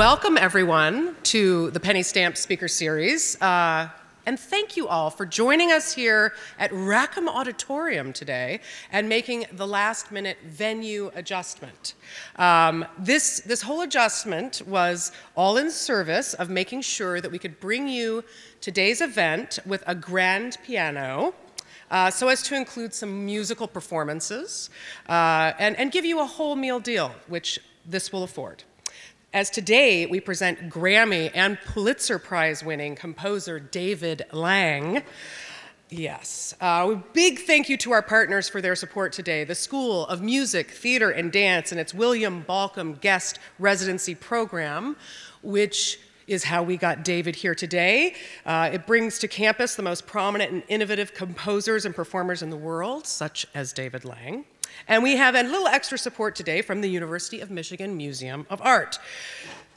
Welcome, everyone, to the Penny Stamp Speaker Series. Uh, and thank you all for joining us here at Rackham Auditorium today and making the last minute venue adjustment. Um, this, this whole adjustment was all in service of making sure that we could bring you today's event with a grand piano. Uh, so as to include some musical performances uh, and, and give you a whole meal deal, which this will afford. As today we present Grammy and Pulitzer Prize winning composer David Lang. Yes. Uh, big thank you to our partners for their support today. The School of Music, Theater, and Dance and its William Bolcom Guest Residency Program, which is how we got David here today. Uh, it brings to campus the most prominent and innovative composers and performers in the world, such as David Lang. And we have a little extra support today from the University of Michigan Museum of Art.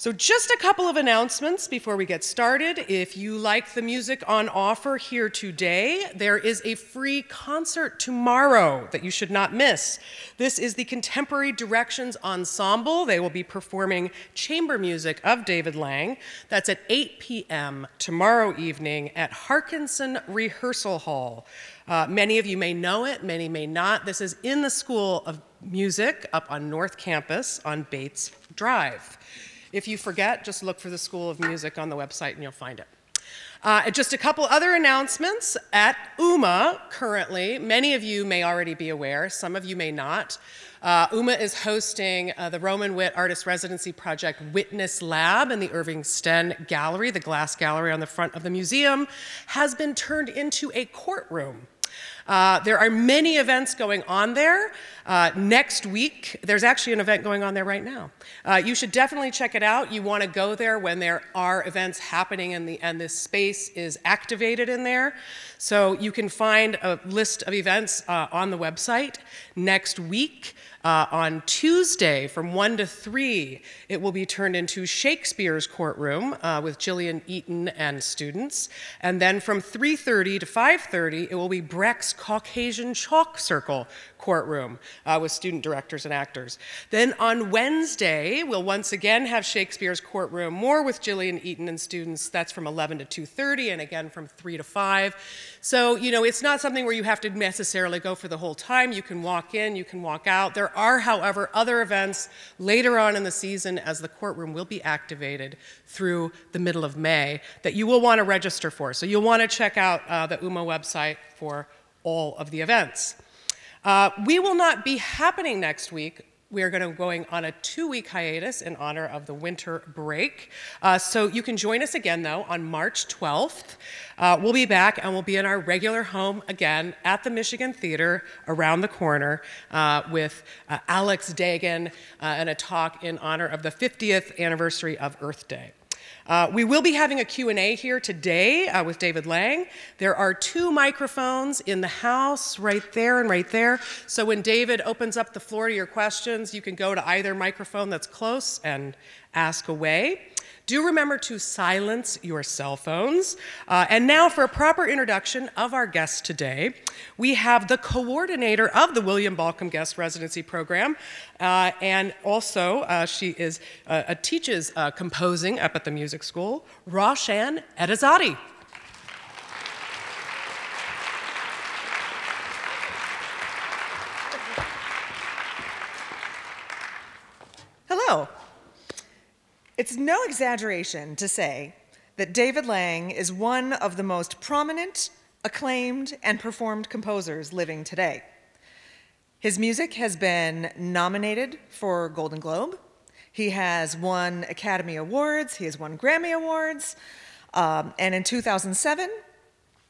So just a couple of announcements before we get started. If you like the music on offer here today, there is a free concert tomorrow that you should not miss. This is the Contemporary Directions Ensemble. They will be performing chamber music of David Lang. That's at 8 p.m. tomorrow evening at Hankinson Rehearsal Hall. Uh, many of you may know it, many may not. This is in the School of Music up on North Campus on Bates Drive. If you forget, just look for the School of Music on the website and you'll find it. Uh, just a couple other announcements. At UMMA, currently, many of you may already be aware, some of you may not. Uh, UMMA is hosting uh, the Roman Witt Artist Residency Project Witness Lab in the Irving Stenn Gallery. The glass gallery on the front of the museum has been turned into a courtroom. Uh, there are many events going on there. Uh, next week, there's actually an event going on there right now. Uh, you should definitely check it out. You want to go there when there are events happening and, the, and this space is activated in there. So you can find a list of events uh, on the website. Next week, uh, on Tuesday from 1 to 3, it will be turned into Shakespeare's courtroom uh, with Gillian Eaton and students. And then from 3.30 to 5.30, it will be Brecht's Caucasian Chalk Circle courtroom uh, with student directors and actors. Then on Wednesday, we'll once again have Shakespeare's courtroom, more with Gillian Eaton and students. That's from 11 to 2.30 and again from 3 to 5. So, you know, it's not something where you have to necessarily go for the whole time. You can walk in, you can walk out. There are, however, other events later on in the season as the courtroom will be activated through the middle of May that you will want to register for. So you'll want to check out uh, the UMMA website for all of the events. Uh, we will not be happening next week. We are going to going on a two-week hiatus in honor of the winter break. Uh, so you can join us again, though, on March 12th. Uh, we'll be back and we'll be in our regular home again at the Michigan Theater around the corner uh, with uh, Alex Dehgan uh, and a talk in honor of the 50th anniversary of Earth Day. Uh, we will be having a Q&A here today uh, with David Lang. There are two microphones in the house, right there and right there. So when David opens up the floor to your questions, you can go to either microphone that's close and ask away. Do remember to silence your cell phones. Uh, and now for a proper introduction of our guest today, we have the coordinator of the William Bolcom Guest Residency Program, uh, and also uh, she is uh, teaches uh, composing up at the music school, Roshanne Etezady. Hello. It's no exaggeration to say that David Lang is one of the most prominent, acclaimed, and performed composers living today. His music has been nominated for Golden Globe. He has won Academy Awards. He has won Grammy Awards. Um, and in 2007,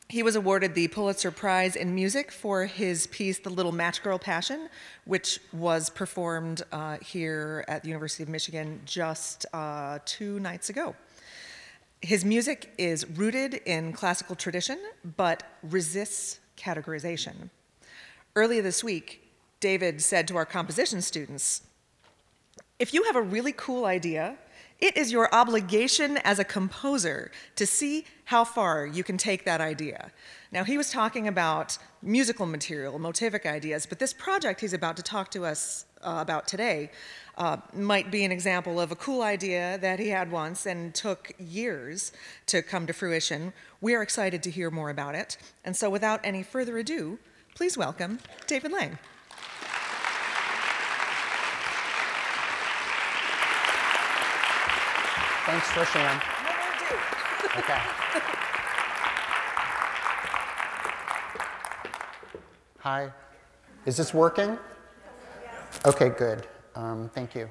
he was awarded the Pulitzer Prize in Music for his piece, The Little Match Girl Passion, which was performed uh, here at the University of Michigan just uh, two nights ago. His music is rooted in classical tradition, but resists categorization. Earlier this week, David said to our composition students, if you have a really cool idea it is your obligation as a composer to see how far you can take that idea. Now, he was talking about musical material, motivic ideas, but this project he's about to talk to us uh, about today uh, might be an example of a cool idea that he had once and took years to come to fruition. We are excited to hear more about it. And so, without any further ado, please welcome David Lang. Thanks, Roshanne. Okay. Hi. Is this working? Okay, good. Um, thank you.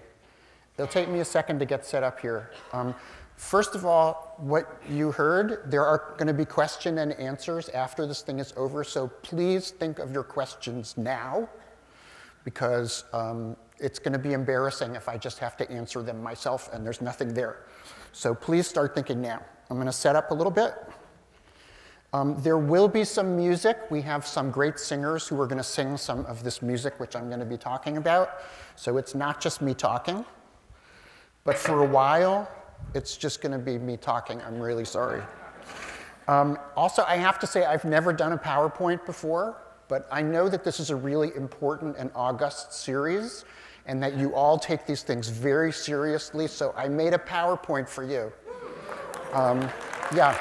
It'll take me a second to get set up here. Um, first of all, what you heard, there are going to be question and answers after this thing is over, so please think of your questions now because um, it's going to be embarrassing if I just have to answer them myself and there's nothing there. So please start thinking now. I'm going to set up a little bit. Um, there will be some music. We have some great singers who are going to sing some of this music, which I'm going to be talking about. So it's not just me talking. But for a while, it's just going to be me talking. I'm really sorry. Um, also, I have to say, I've never done a PowerPoint before, but I know that this is a really important and august series, and that you all take these things very seriously. So I made a PowerPoint for you. Um, yeah.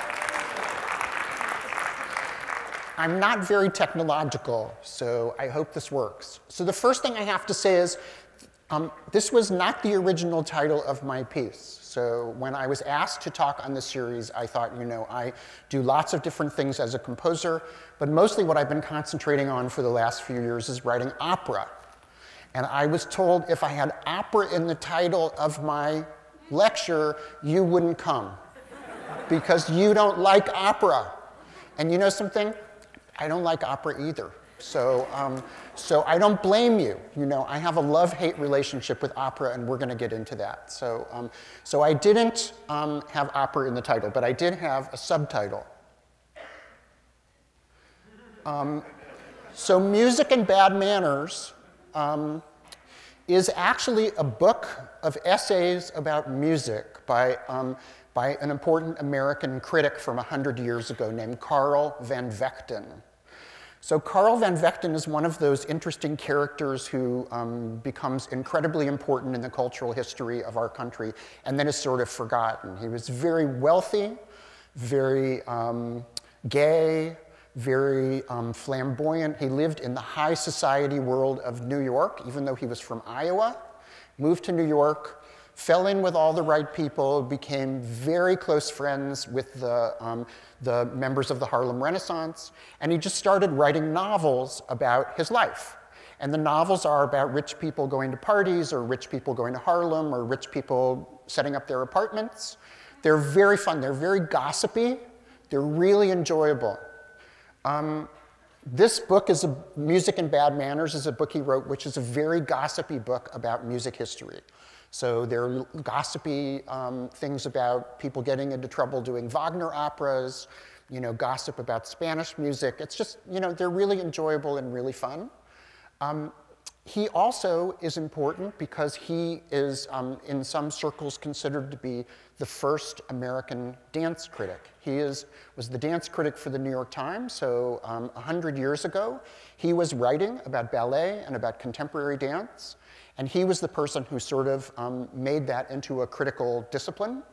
I'm not very technological, so I hope this works. So the first thing I have to say is um, this was not the original title of my piece. So when I was asked to talk on the series, I thought, you know, I do lots of different things as a composer, but mostly what I've been concentrating on for the last few years is writing opera. And I was told if I had opera in the title of my lecture, you wouldn't come because you don't like opera. And you know something? I don't like opera either. So, um, so I don't blame you. You know, I have a love-hate relationship with opera, and we're going to get into that. So, um, so I didn't um, have opera in the title, but I did have a subtitle. Um, so, Music and Bad Manners um, is actually a book of essays about music by um, by an important American critic from 100 years ago named Carl Van Vechten. So Carl Van Vechten is one of those interesting characters who um, becomes incredibly important in the cultural history of our country and then is sort of forgotten. He was very wealthy, very um, gay, very um, flamboyant. He lived in the high society world of New York, even though he was from Iowa, moved to New York, fell in with all the right people, became very close friends with the, um, the members of the Harlem Renaissance, and he just started writing novels about his life. And the novels are about rich people going to parties, or rich people going to Harlem, or rich people setting up their apartments. They're very fun, they're very gossipy, they're really enjoyable. Um, this book is a, Music and Bad Manners is a book he wrote, which is a very gossipy book about music history. So there are gossipy um, things about people getting into trouble doing Wagner operas, you know, gossip about Spanish music. It's just, you know, they're really enjoyable and really fun. Um, he also is important because he is, um, in some circles, considered to be the first American dance critic. He is, was the dance critic for the New York Times, so um, 100 years ago, he was writing about ballet and about contemporary dance. And he was the person who sort of um, made that into a critical discipline.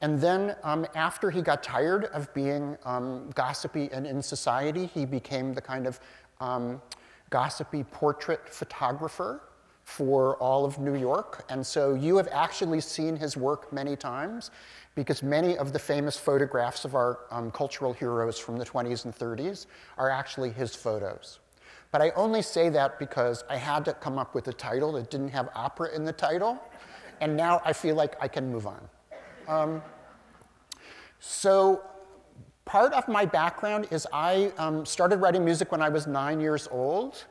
And then um, after he got tired of being um, gossipy and in society, he became the kind of um, gossipy portrait photographer for all of New York. And so you have actually seen his work many times because many of the famous photographs of our um, cultural heroes from the 20s and 30s are actually his photos. But I only say that because I had to come up with a title that didn't have opera in the title, and now I feel like I can move on. Um, so part of my background is I um, started writing music when I was nine years old,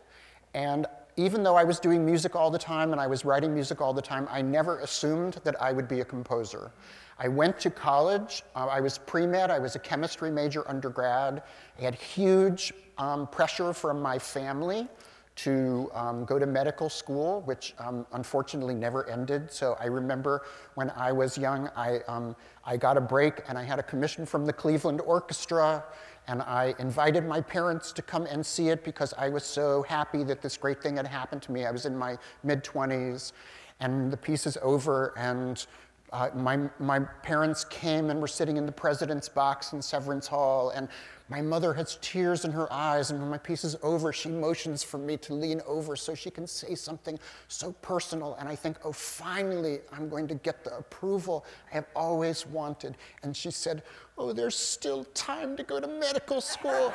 and even though I was doing music all the time and I was writing music all the time, I never assumed that I would be a composer. I went to college. Uh, I was pre-med. I was a chemistry major undergrad. I had huge um, pressure from my family to um, go to medical school, which um, unfortunately never ended. So I remember when I was young, I, um, I got a break and I had a commission from the Cleveland Orchestra and I invited my parents to come and see it because I was so happy that this great thing had happened to me. I was in my mid 20s. and the piece is over, and uh, my, my parents came and were sitting in the president's box in Severance Hall, and my mother has tears in her eyes, and when my piece is over, she motions for me to lean over so she can say something so personal. And I think, oh, finally, I'm going to get the approval I have always wanted. And she said, oh, there's still time to go to medical school.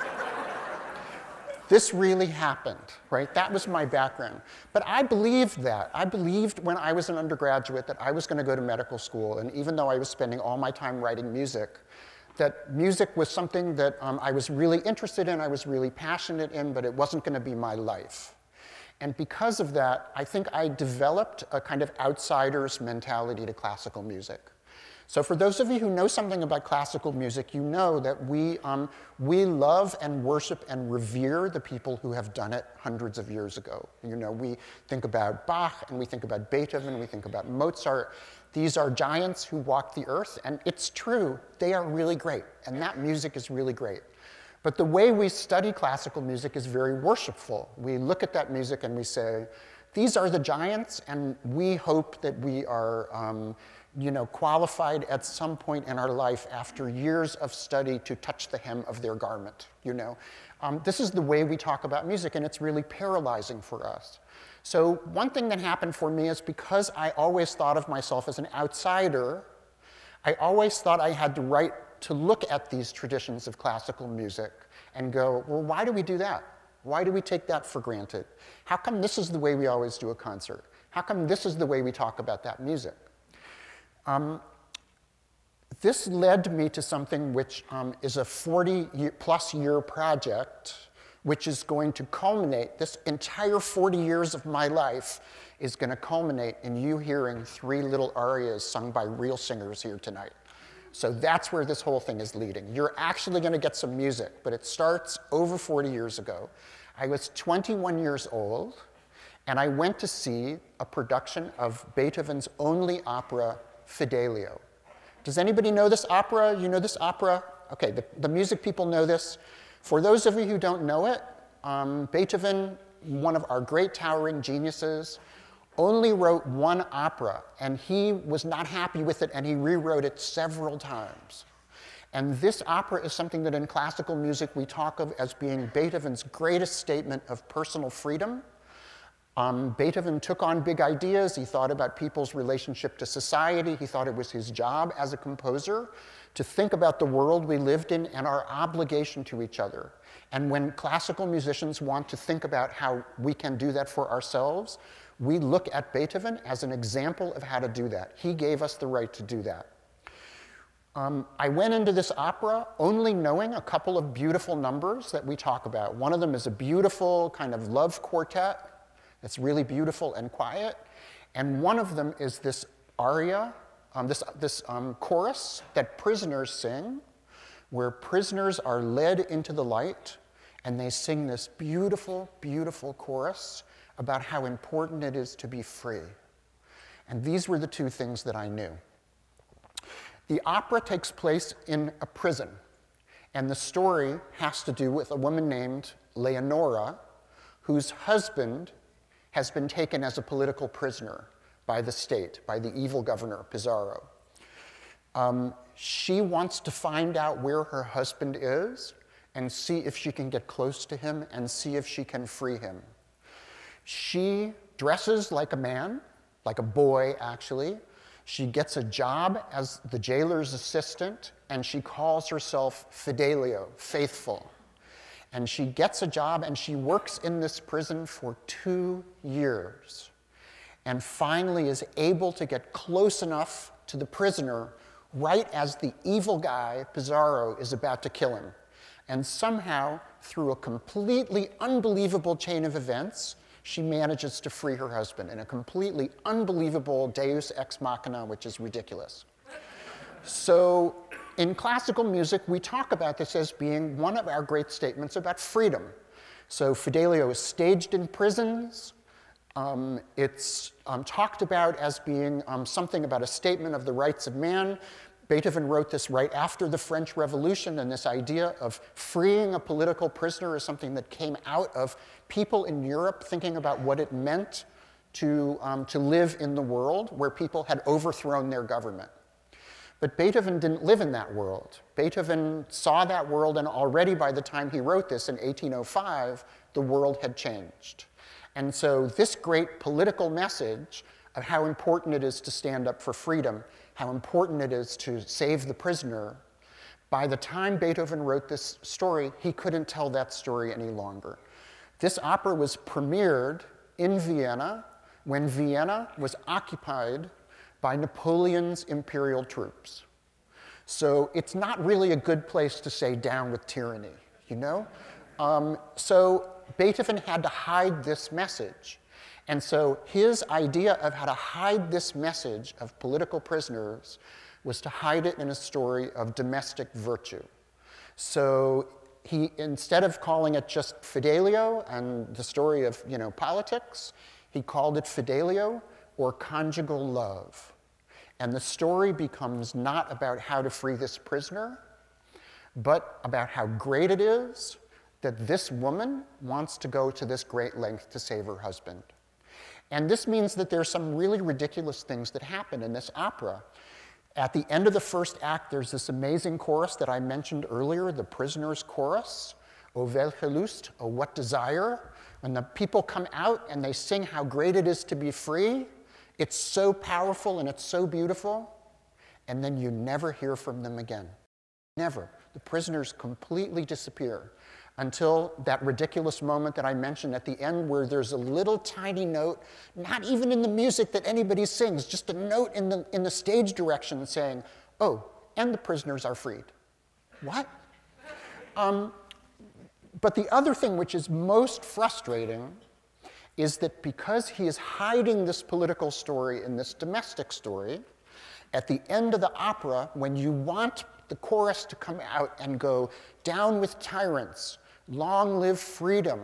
this really happened, right? That was my background. But I believed that. I believed when I was an undergraduate that I was going to go to medical school. And even though I was spending all my time writing music, that music was something that um, I was really interested in, I was really passionate in, but it wasn't going to be my life. And because of that, I think I developed a kind of outsider's mentality to classical music. So for those of you who know something about classical music, you know that we, um, we love and worship and revere the people who have done it hundreds of years ago. You know, we think about Bach and we think about Beethoven, we think about Mozart. These are giants who walk the earth, and it's true, they are really great, and that music is really great. But the way we study classical music is very worshipful. We look at that music and we say, these are the giants, and we hope that we are um, you know, qualified at some point in our life after years of study to touch the hem of their garment, you know. Um, this is the way we talk about music, and it's really paralyzing for us. So one thing that happened for me is because I always thought of myself as an outsider, I always thought I had the right to look at these traditions of classical music and go, well, why do we do that? Why do we take that for granted? How come this is the way we always do a concert? How come this is the way we talk about that music? Um, this led me to something which um, is a 40 year, plus year project, which is going to culminate, this entire 40 years of my life is going to culminate in you hearing three little arias sung by real singers here tonight. So that's where this whole thing is leading. You're actually going to get some music, but it starts over 40 years ago. I was 21 years old, and I went to see a production of Beethoven's only opera, Fidelio. Does anybody know this opera? You know this opera? Okay, the, the music people know this. For those of you who don't know it, um, Beethoven, one of our great towering geniuses, only wrote one opera, and he was not happy with it, and he rewrote it several times. And this opera is something that in classical music we talk of as being Beethoven's greatest statement of personal freedom um, Beethoven took on big ideas. He thought about people's relationship to society. He thought it was his job as a composer to think about the world we lived in and our obligation to each other. And when classical musicians want to think about how we can do that for ourselves, we look at Beethoven as an example of how to do that. He gave us the right to do that. Um, I went into this opera only knowing a couple of beautiful numbers that we talk about. One of them is a beautiful kind of love quartet that's really beautiful and quiet. And one of them is this aria, um, this, this um, chorus that prisoners sing, where prisoners are led into the light and they sing this beautiful, beautiful chorus about how important it is to be free. And these were the two things that I knew. The opera takes place in a prison, and the story has to do with a woman named Leonora, whose husband has been taken as a political prisoner by the state, by the evil governor, Pizarro. Um, she wants to find out where her husband is and see if she can get close to him and see if she can free him. She dresses like a man, like a boy actually. She gets a job as the jailer's assistant and she calls herself Fidelio, faithful. And she gets a job and she works in this prison for two years. And finally is able to get close enough to the prisoner right as the evil guy, Pizarro, is about to kill him. And somehow, through a completely unbelievable chain of events, she manages to free her husband in a completely unbelievable deus ex machina, which is ridiculous. So in classical music, we talk about this as being one of our great statements about freedom. So Fidelio is staged in prisons. Um, it's um, talked about as being um, something about a statement of the rights of man. Beethoven wrote this right after the French Revolution, and this idea of freeing a political prisoner is something that came out of people in Europe thinking about what it meant to, um, to live in the world where people had overthrown their government. But Beethoven didn't live in that world. Beethoven saw that world, and already by the time he wrote this in 1805, the world had changed. And so, this great political message of how important it is to stand up for freedom, how important it is to save the prisoner, by the time Beethoven wrote this story, he couldn't tell that story any longer. This opera was premiered in Vienna when Vienna was occupied by Napoleon's imperial troops. So it's not really a good place to say down with tyranny, you know? Um, so Beethoven had to hide this message. And so his idea of how to hide this message of political prisoners was to hide it in a story of domestic virtue. So he, instead of calling it just Fidelio and the story of you know, politics, he called it Fidelio or conjugal love. And the story becomes not about how to free this prisoner, but about how great it is that this woman wants to go to this great length to save her husband. And this means that there's some really ridiculous things that happen in this opera. At the end of the first act, there's this amazing chorus that I mentioned earlier, the prisoner's chorus, O welche Lust, O what desire. When the people come out and they sing how great it is to be free, it's so powerful and it's so beautiful, and then you never hear from them again. Never. The prisoners completely disappear until that ridiculous moment that I mentioned at the end where there's a little tiny note, not even in the music that anybody sings, just a note in the, in the stage direction saying, oh, and the prisoners are freed. What? Um, but the other thing which is most frustrating is that because he is hiding this political story in this domestic story, at the end of the opera, when you want the chorus to come out and go, down with tyrants, Long live freedom.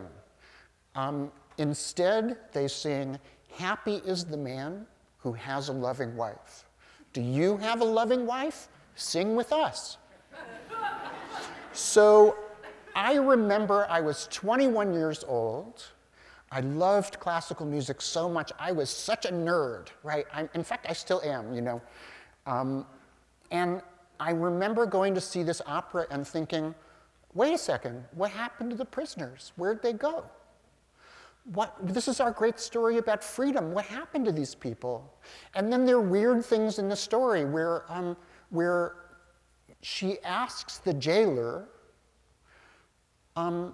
Um, instead, they sing, Happy is the man who has a loving wife. Do you have a loving wife? Sing with us. so I remember I was 21 years old. I loved classical music so much. I was such a nerd, right? I'm, in fact, I still am, you know. Um, and I remember going to see this opera and thinking, wait a second, what happened to the prisoners? Where'd they go? What, this is our great story about freedom. What happened to these people? And then there are weird things in the story where, um, where she asks the jailer, um,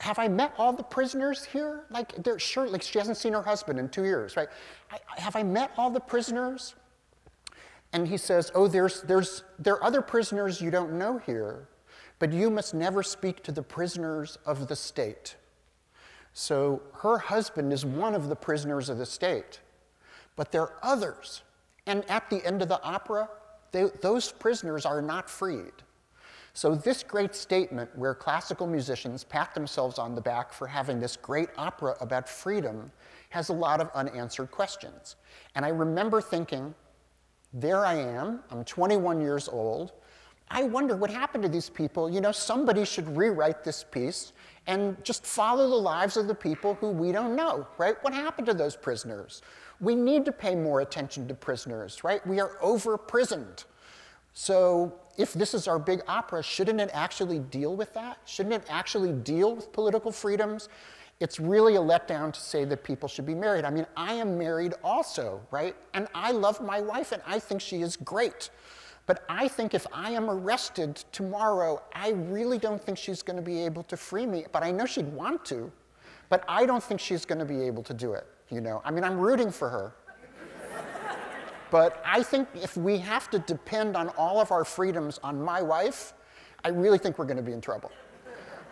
have I met all the prisoners here? Like, they're sure, like she hasn't seen her husband in two years, right? I, have I met all the prisoners? And he says, oh, there's, there's, there are other prisoners you don't know here. But you must never speak to the prisoners of the state. So her husband is one of the prisoners of the state, but there are others. And at the end of the opera, they, those prisoners are not freed. So, this great statement, where classical musicians pat themselves on the back for having this great opera about freedom, has a lot of unanswered questions. And I remember thinking, there I am, I'm 21 years old, I wonder what happened to these people. You know, somebody should rewrite this piece and just follow the lives of the people who we don't know, right? What happened to those prisoners? We need to pay more attention to prisoners, right? We are over prisoned. So, if this is our big opera, shouldn't it actually deal with that? Shouldn't it actually deal with political freedoms? It's really a letdown to say that people should be married. I mean, I am married also, right? And I love my wife and I think she is great. But I think if I am arrested tomorrow, I really don't think she's going to be able to free me. But I know she'd want to, but I don't think she's going to be able to do it. You know, I mean, I'm rooting for her. but I think if we have to depend on all of our freedoms on my wife, I really think we're going to be in trouble.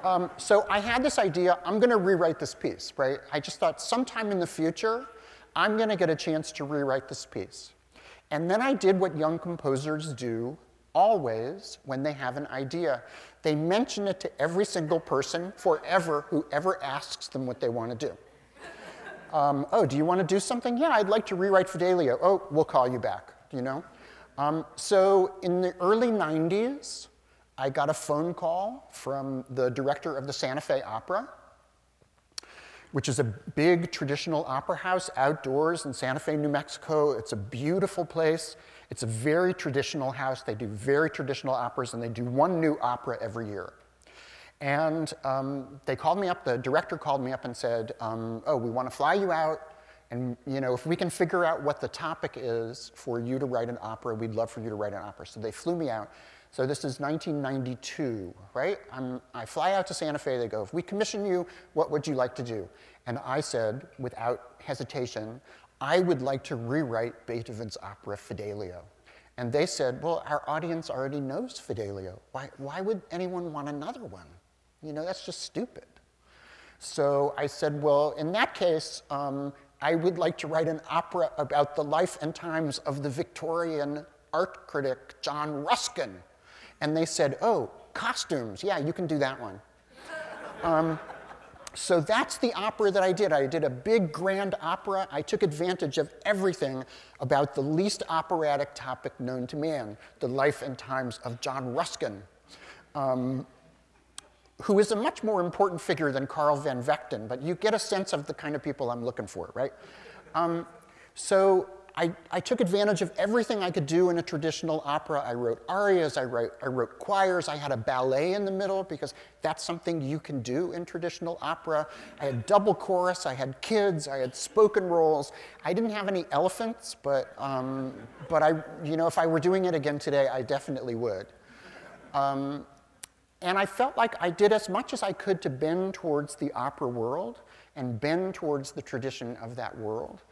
Um, so I had this idea, I'm going to rewrite this piece, right? I just thought sometime in the future, I'm going to get a chance to rewrite this piece. And then I did what young composers do always when they have an idea. They mention it to every single person forever who ever asks them what they want to do. Um, oh, do you want to do something? Yeah, I'd like to rewrite Fidelio. Oh, we'll call you back, you know? Um, so in the early 90s, I got a phone call from the director of the Santa Fe Opera which is a big traditional opera house outdoors in Santa Fe, New Mexico. It's a beautiful place. It's a very traditional house. They do very traditional operas, and they do one new opera every year. And um, they called me up, the director called me up and said, um, oh, we want to fly you out, and you know, if we can figure out what the topic is for you to write an opera, we'd love for you to write an opera. So they flew me out. So this is 1992, right? I'm, I fly out to Santa Fe, they go, if we commission you, what would you like to do? And I said, without hesitation, I would like to rewrite Beethoven's opera Fidelio. And they said, well, our audience already knows Fidelio. Why, why would anyone want another one? You know, that's just stupid. So I said, well, in that case, um, I would like to write an opera about the life and times of the Victorian art critic John Ruskin. And they said, oh, costumes. Yeah, you can do that one. um, so that's the opera that I did. I did a big grand opera. I took advantage of everything about the least operatic topic known to man, the life and times of John Ruskin, um, who is a much more important figure than Carl van Vechten, but you get a sense of the kind of people I'm looking for, right? Um, so I, I, took advantage of everything I could do in a traditional opera. I wrote arias, I wrote, I wrote choirs, I had a ballet in the middle because that's something you can do in traditional opera. I had double chorus, I had kids, I had spoken roles. I didn't have any elephants, but, um, but I, you know, if I were doing it again today, I definitely would. Um, and I felt like I did as much as I could to bend towards the opera world and bend towards the tradition of that world.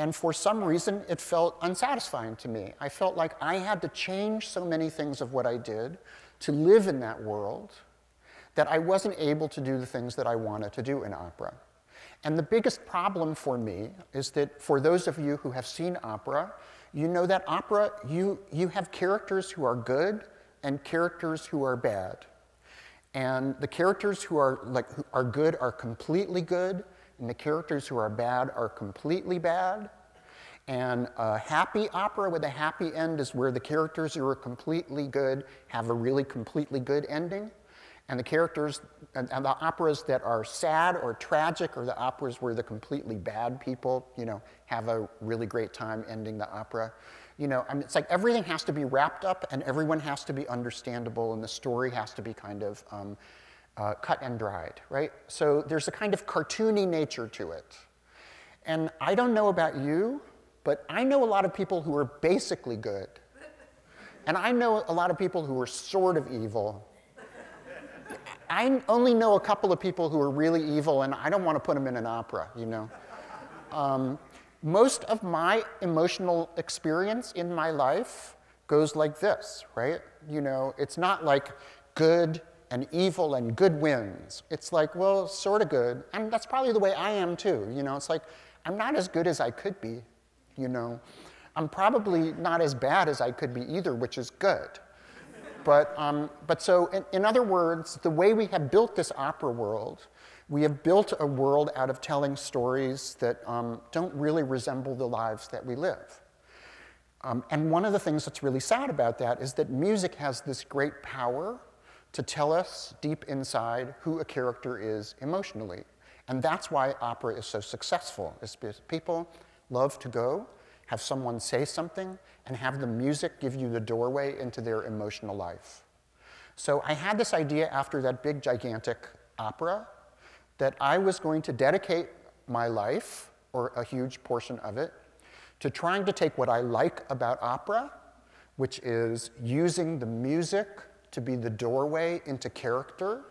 And for some reason, it felt unsatisfying to me. I felt like I had to change so many things of what I did to live in that world that I wasn't able to do the things that I wanted to do in opera. And the biggest problem for me is that for those of you who have seen opera, you know that opera, you, you have characters who are good and characters who are bad. And the characters who are, like, who are good are completely good, and the characters who are bad are completely bad. And a happy opera with a happy end is where the characters who are completely good have a really completely good ending. And the characters, and, and the operas that are sad or tragic are the operas where the completely bad people, you know, have a really great time ending the opera. You know, I mean, it's like everything has to be wrapped up and everyone has to be understandable and the story has to be kind of um, uh, cut and dried, right? So there's a kind of cartoony nature to it. And I don't know about you, but I know a lot of people who are basically good. And I know a lot of people who are sort of evil. I only know a couple of people who are really evil, and I don't want to put them in an opera, you know? Um, most of my emotional experience in my life goes like this, right? You know, it's not like good and evil and good wins. It's like, well, sort of good. And that's probably the way I am too. You know, it's like, I'm not as good as I could be, you know. I'm probably not as bad as I could be either, which is good. But, um, but so, in, in other words, the way we have built this opera world, we have built a world out of telling stories that um, don't really resemble the lives that we live. Um, and one of the things that's really sad about that is that music has this great power to tell us deep inside who a character is emotionally. And that's why opera is so successful, is because people love to go, have someone say something, and have the music give you the doorway into their emotional life. So I had this idea after that big, gigantic opera that I was going to dedicate my life, or a huge portion of it, to trying to take what I like about opera, which is using the music to be the doorway into character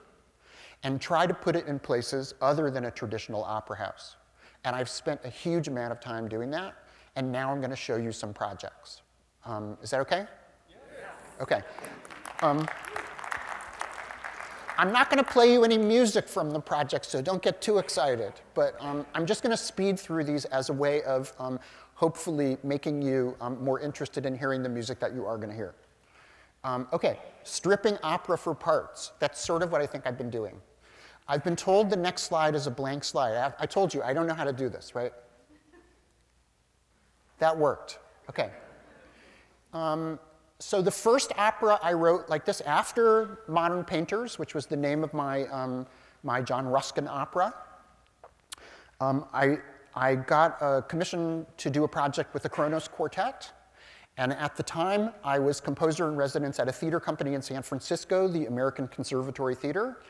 and try to put it in places other than a traditional opera house. And I've spent a huge amount of time doing that, and now I'm going to show you some projects. Um, is that okay? Yeah. Okay. Um, I'm not going to play you any music from the project, so don't get too excited. But um, I'm just going to speed through these as a way of um, hopefully making you um, more interested in hearing the music that you are going to hear. Um, okay, stripping opera for parts. That's sort of what I think I've been doing. I've been told the next slide is a blank slide. I, I told you, I don't know how to do this, right? That worked. Okay. Um, so the first opera I wrote like this after Modern Painters, which was the name of my, um, my John Ruskin opera, um, I, I got a commission to do a project with the Kronos Quartet. And at the time, I was composer in residence at a theater company in San Francisco, the American Conservatory Theater.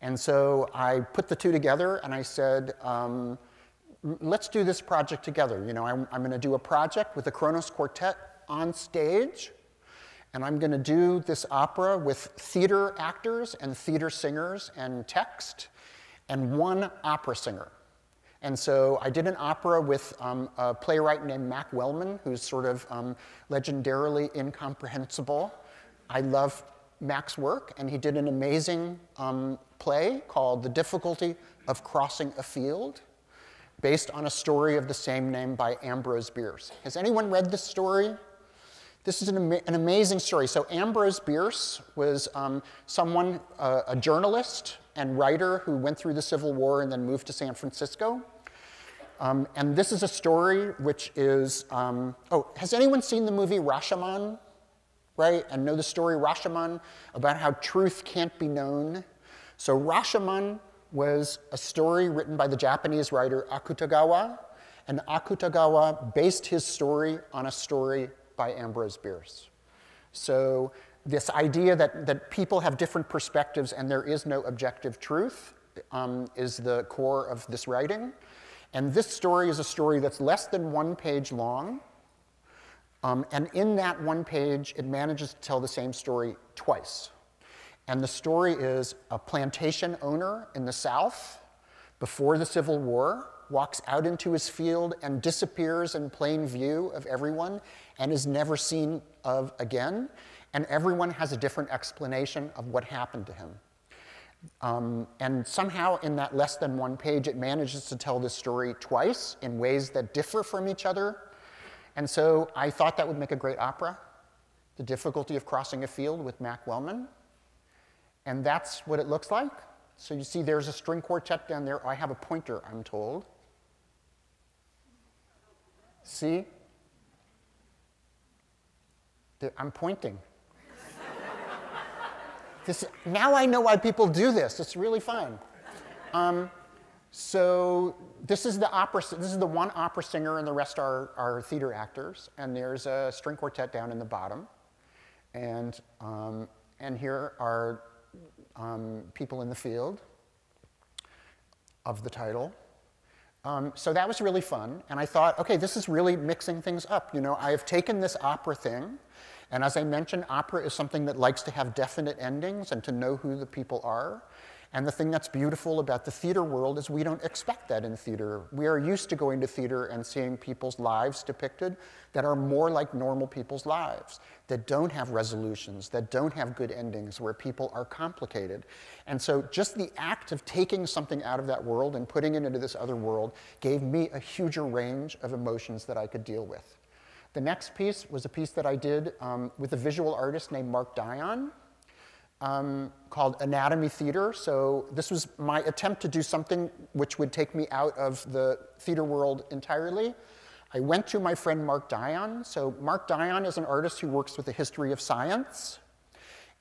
And so I put the two together and I said, um, let's do this project together. You know, I'm, I'm going to do a project with the Kronos Quartet on stage, and I'm going to do this opera with theater actors and theater singers and text, and one opera singer. And so I did an opera with um, a playwright named Mac Wellman, who's sort of um, legendarily incomprehensible. I love Mac's work, and he did an amazing um, play called The Difficulty of Crossing a Field, based on a story of the same name by Ambrose Bierce. Has anyone read this story? This is an, ama an amazing story. So Ambrose Bierce was um, someone, uh, a journalist and writer who went through the Civil War and then moved to San Francisco. Um, and this is a story which is, um, oh, has anyone seen the movie Rashomon? Right? And know the story Rashomon about how truth can't be known? So Rashomon was a story written by the Japanese writer Akutagawa, and Akutagawa based his story on a story by Ambrose Bierce. So this idea that, that people have different perspectives and there is no objective truth um, is the core of this writing. And this story is a story that's less than one page long. Um, and in that one page, it manages to tell the same story twice. And the story is a plantation owner in the South before the Civil War walks out into his field and disappears in plain view of everyone and is never seen of again. And everyone has a different explanation of what happened to him. Um, and somehow, in that less than one page, it manages to tell this story twice in ways that differ from each other. And so I thought that would make a great opera The Difficulty of Crossing a Field with Mac Wellman. And that's what it looks like. So you see, there's a string quartet down there. I have a pointer, I'm told. See? I'm pointing. This, now I know why people do this. It's really fun. Um, so this is the opera. This is the one opera singer, and the rest are, are theater actors. And there's a string quartet down in the bottom, and um, and here are um, people in the field of the title. Um, so that was really fun, and I thought, okay, this is really mixing things up. You know, I have taken this opera thing, and as I mentioned, opera is something that likes to have definite endings and to know who the people are. And the thing that's beautiful about the theater world is we don't expect that in theater. We are used to going to theater and seeing people's lives depicted that are more like normal people's lives, that don't have resolutions, that don't have good endings, where people are complicated. And so just the act of taking something out of that world and putting it into this other world gave me a huger range of emotions that I could deal with. The next piece was a piece that I did um, with a visual artist named Mark Dion um, called Anatomy Theater. So this was my attempt to do something which would take me out of the theater world entirely. I went to my friend Mark Dion. So Mark Dion is an artist who works with the history of science.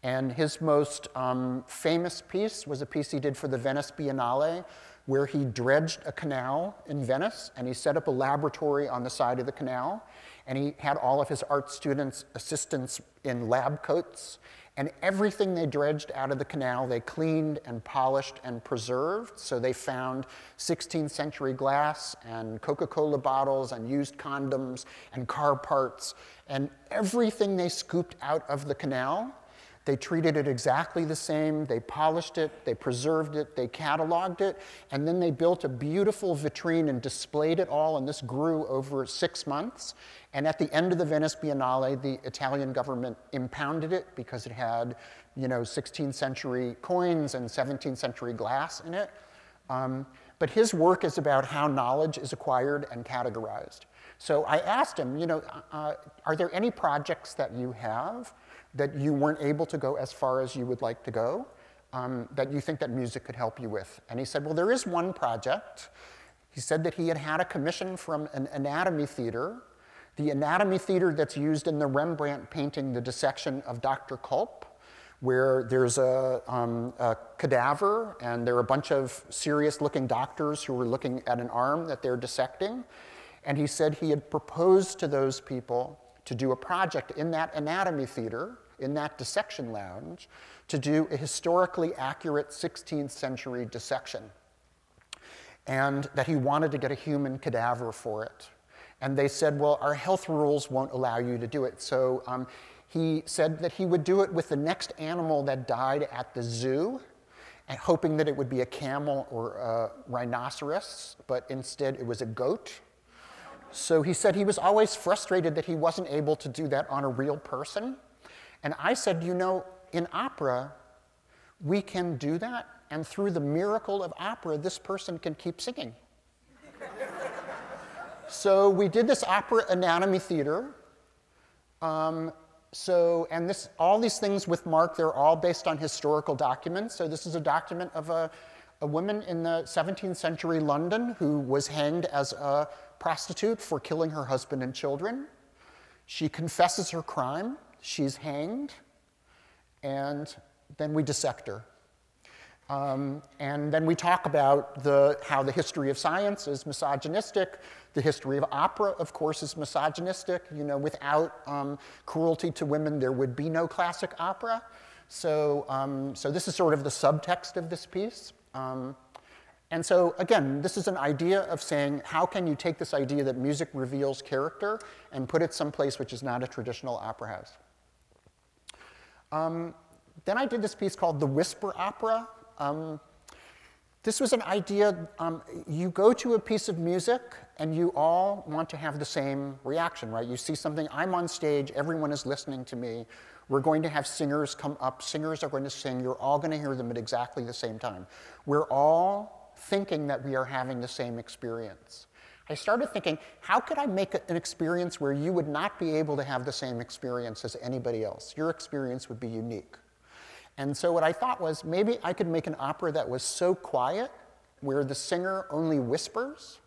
And his most um, famous piece was a piece he did for the Venice Biennale, where he dredged a canal in Venice and he set up a laboratory on the side of the canal and he had all of his art students, assistants in lab coats, and everything they dredged out of the canal, they cleaned and polished and preserved. So they found 16th century glass and Coca Cola bottles and used condoms and car parts. And everything they scooped out of the canal, they treated it exactly the same. They polished it, they preserved it, they cataloged it, and then they built a beautiful vitrine and displayed it all. And this grew over six months. And at the end of the Venice Biennale, the Italian government impounded it because it had, you know, 16th century coins and 17th century glass in it. Um, but his work is about how knowledge is acquired and categorized. So I asked him, you know, uh, are there any projects that you have that you weren't able to go as far as you would like to go, um, that you think that music could help you with? And he said, well, there is one project. He said that he had had a commission from an anatomy theater the anatomy theater that's used in the Rembrandt painting, The Dissection of Dr. Tulp, where there's a, um, a, cadaver and there are a bunch of serious looking doctors who are looking at an arm that they're dissecting. And he said he had proposed to those people to do a project in that anatomy theater, in that dissection lounge, to do a historically accurate 16th century dissection. And that he wanted to get a human cadaver for it. And they said, well, our health rules won't allow you to do it. So um, he said that he would do it with the next animal that died at the zoo, and hoping that it would be a camel or a rhinoceros, but instead it was a goat. So he said he was always frustrated that he wasn't able to do that on a real person. And I said, you know, in opera, we can do that, and through the miracle of opera, this person can keep singing. so we did this opera anatomy theater. Um, so, and this, all these things with Mark, they're all based on historical documents. So this is a document of a, a woman in the 17th century London who was hanged as a prostitute for killing her husband and children. She confesses her crime. She's hanged. And then we dissect her. Um, and then we talk about the, how the history of science is misogynistic. The history of opera, of course, is misogynistic. You know, without um, cruelty to women, there would be no classic opera. So, um, so this is sort of the subtext of this piece. And so, again, this is an idea of saying, how can you take this idea that music reveals character and put it someplace which is not a traditional opera house? Um, then I did this piece called The Whisper Opera. Um, this was an idea, um, you go to a piece of music and you all want to have the same reaction, right? You see something, I'm on stage, everyone is listening to me. We're going to have singers come up, singers are going to sing, you're all going to hear them at exactly the same time. We're all thinking that we are having the same experience. I started thinking, how could I make an experience where you would not be able to have the same experience as anybody else? Your experience would be unique. And so what I thought was maybe I could make an opera that was so quiet, where the singer only whispers,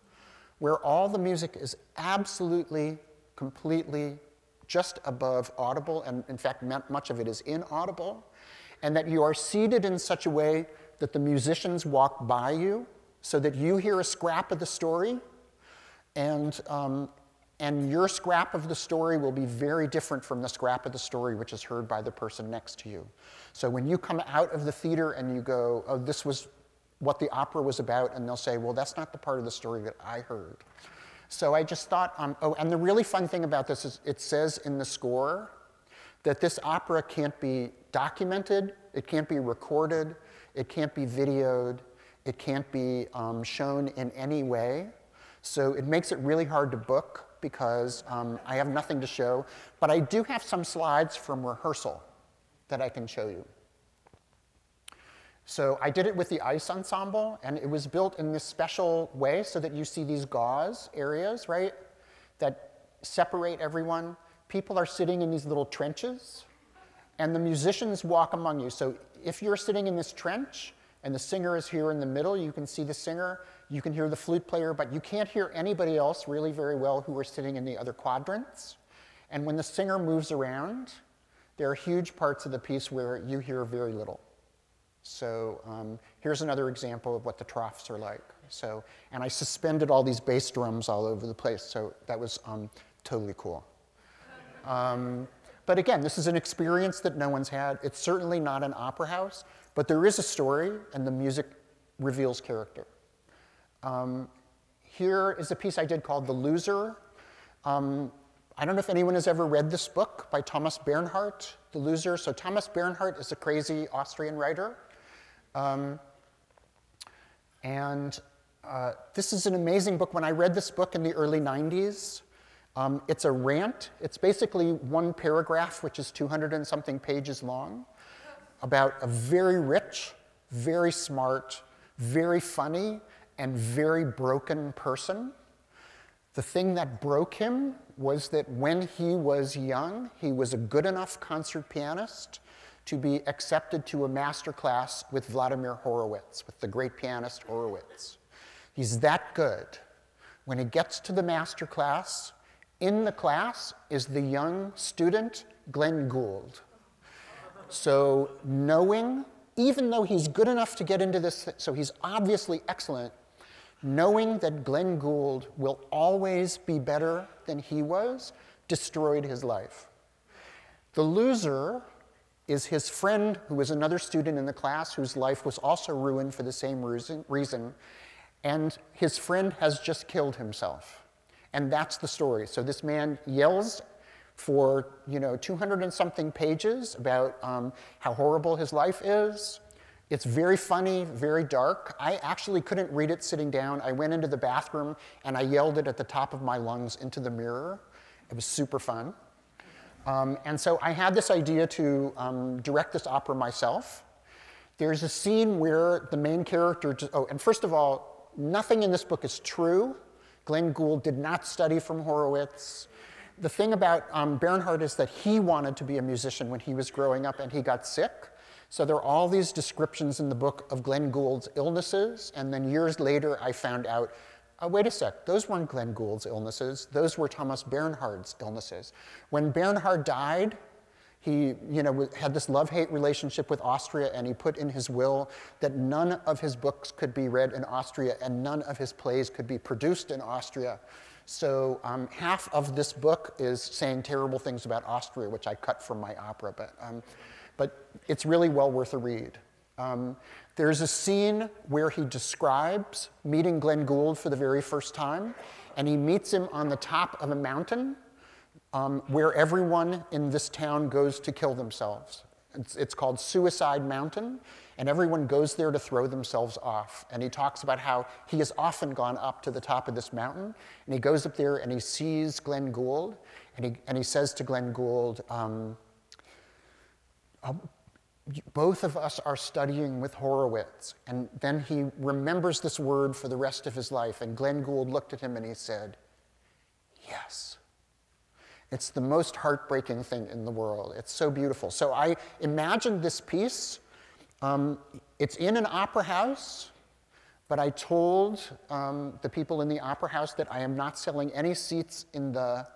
where all the music is absolutely, completely just above audible, and in fact, much of it is inaudible, and that you are seated in such a way that the musicians walk by you so that you hear a scrap of the story, and, um, and your scrap of the story will be very different from the scrap of the story which is heard by the person next to you. So when you come out of the theater and you go, oh, this was what the opera was about, and they'll say, well, that's not the part of the story that I heard. So I just thought, um, oh, and the really fun thing about this is it says in the score that this opera can't be documented, it can't be recorded, it can't be videoed, it can't be um, shown in any way. So it makes it really hard to book because um, I have nothing to show, but I do have some slides from rehearsal that I can show you. So I did it with the ICE ensemble, and it was built in this special way so that you see these gauze areas, right, that separate everyone. People are sitting in these little trenches, and the musicians walk among you. So if you're sitting in this trench, and the singer is here in the middle, you can see the singer, you can hear the flute player, but you can't hear anybody else really very well who are sitting in the other quadrants. And when the singer moves around, there are huge parts of the piece where you hear very little. So um, here's another example of what the troughs are like. So, and I suspended all these bass drums all over the place, so that was um, totally cool. Um, but again, this is an experience that no one's had. It's certainly not an opera house, but there is a story, and the music reveals character. Um, here is a piece I did called The Loser. Um, I don't know if anyone has ever read this book by Thomas Bernhard, The Loser. So Thomas Bernhard is a crazy Austrian writer. Um, and uh, this is an amazing book. When I read this book in the early 90s, um, it's a rant. It's basically one paragraph, which is 200 and something pages long, about a very rich, very smart, very funny, and very broken person the thing that broke him was that when he was young, he was a good enough concert pianist to be accepted to a master class with Vladimir Horowitz, with the great pianist Horowitz. He's that good. When he gets to the master class, in the class is the young student Glenn Gould. So knowing, even though he's good enough to get into this, so he's obviously excellent, knowing that Glenn Gould will always be better than he was destroyed his life. The loser is his friend, who was another student in the class whose life was also ruined for the same reason, and his friend has just killed himself. And that's the story. So this man yells for you know 200 and something pages about um, how horrible his life is. It's very funny, very dark. I actually couldn't read it sitting down. I went into the bathroom and I yelled it at the top of my lungs into the mirror. It was super fun. Um, and so I had this idea to um, direct this opera myself. There's a scene where the main character, just, oh, and first of all, nothing in this book is true. Glenn Gould did not study from Horowitz. The thing about um, Bernhard is that he wanted to be a musician when he was growing up and he got sick. So there are all these descriptions in the book of Glenn Gould's illnesses, and then years later I found out uh, wait a sec, those weren't Glenn Gould's illnesses, those were Thomas Bernhard's illnesses. When Bernhard died, he you know, had this love-hate relationship with Austria, and he put in his will that none of his books could be read in Austria and none of his plays could be produced in Austria. So um, half of this book is saying terrible things about Austria, which I cut from my opera, but, um, but it's really well worth a read. Um, there's a scene where he describes meeting Glenn Gould for the very first time, and he meets him on the top of a mountain um, where everyone in this town goes to kill themselves. It's, it's, called Suicide Mountain, and everyone goes there to throw themselves off. And he talks about how he has often gone up to the top of this mountain, and he goes up there and he sees Glenn Gould, and he, and he says to Glenn Gould, um, both of us are studying with Horowitz. And then he remembers this word for the rest of his life. And Glenn Gould looked at him and he said, Yes. It's the most heartbreaking thing in the world. It's so beautiful. So I imagined this piece. Um, it's in an opera house, but I told um, the people in the opera house that I am not selling any seats in the,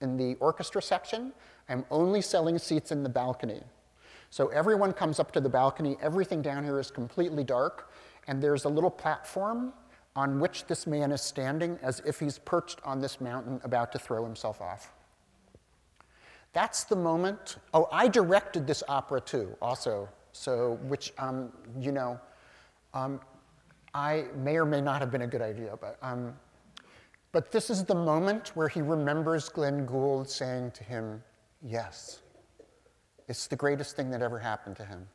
in the orchestra section. I'm only selling seats in the balcony. So everyone comes up to the balcony. Everything down here is completely dark. And there's a little platform on which this man is standing as if he's perched on this mountain about to throw himself off. That's the moment. Oh, I directed this opera too, also. So, which, um, you know, um, I may or may not have been a good idea, but, um, but this is the moment where he remembers Glenn Gould saying to him, Yes. It's the greatest thing that ever happened to him.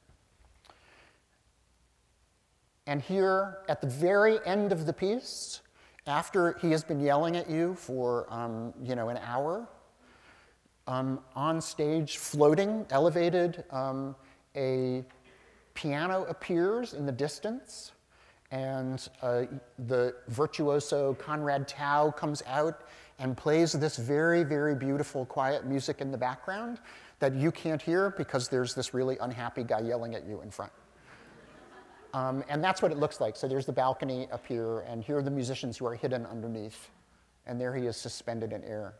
And here, at the very end of the piece, after he has been yelling at you for um, you know, an hour, um, on stage, floating, elevated, um, a piano appears in the distance, and uh, the virtuoso Conrad Tao comes out and plays this very, very beautiful, quiet music in the background that you can't hear because there's this really unhappy guy yelling at you in front. Um, and that's what it looks like. So there's the balcony up here, and here are the musicians who are hidden underneath. And there he is suspended in air.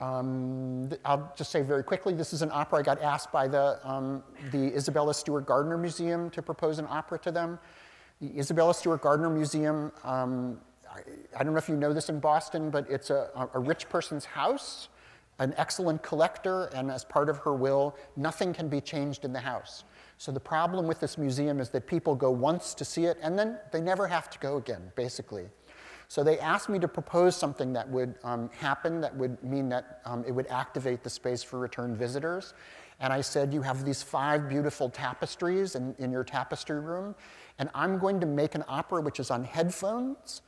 Um, I'll just say very quickly, this is an opera I got asked by the, um, the Isabella Stewart Gardner Museum to propose an opera to them. The Isabella Stewart Gardner Museum, um, I, I, don't know if you know this in Boston, but it's a, a rich person's house an excellent collector, and as part of her will, nothing can be changed in the house. So the problem with this museum is that people go once to see it, and then they never have to go again, basically. So they asked me to propose something that would um, happen that would mean that um, it would activate the space for return visitors. And I said, You have these five beautiful tapestries in, in your tapestry room, and I'm going to make an opera which is on headphones,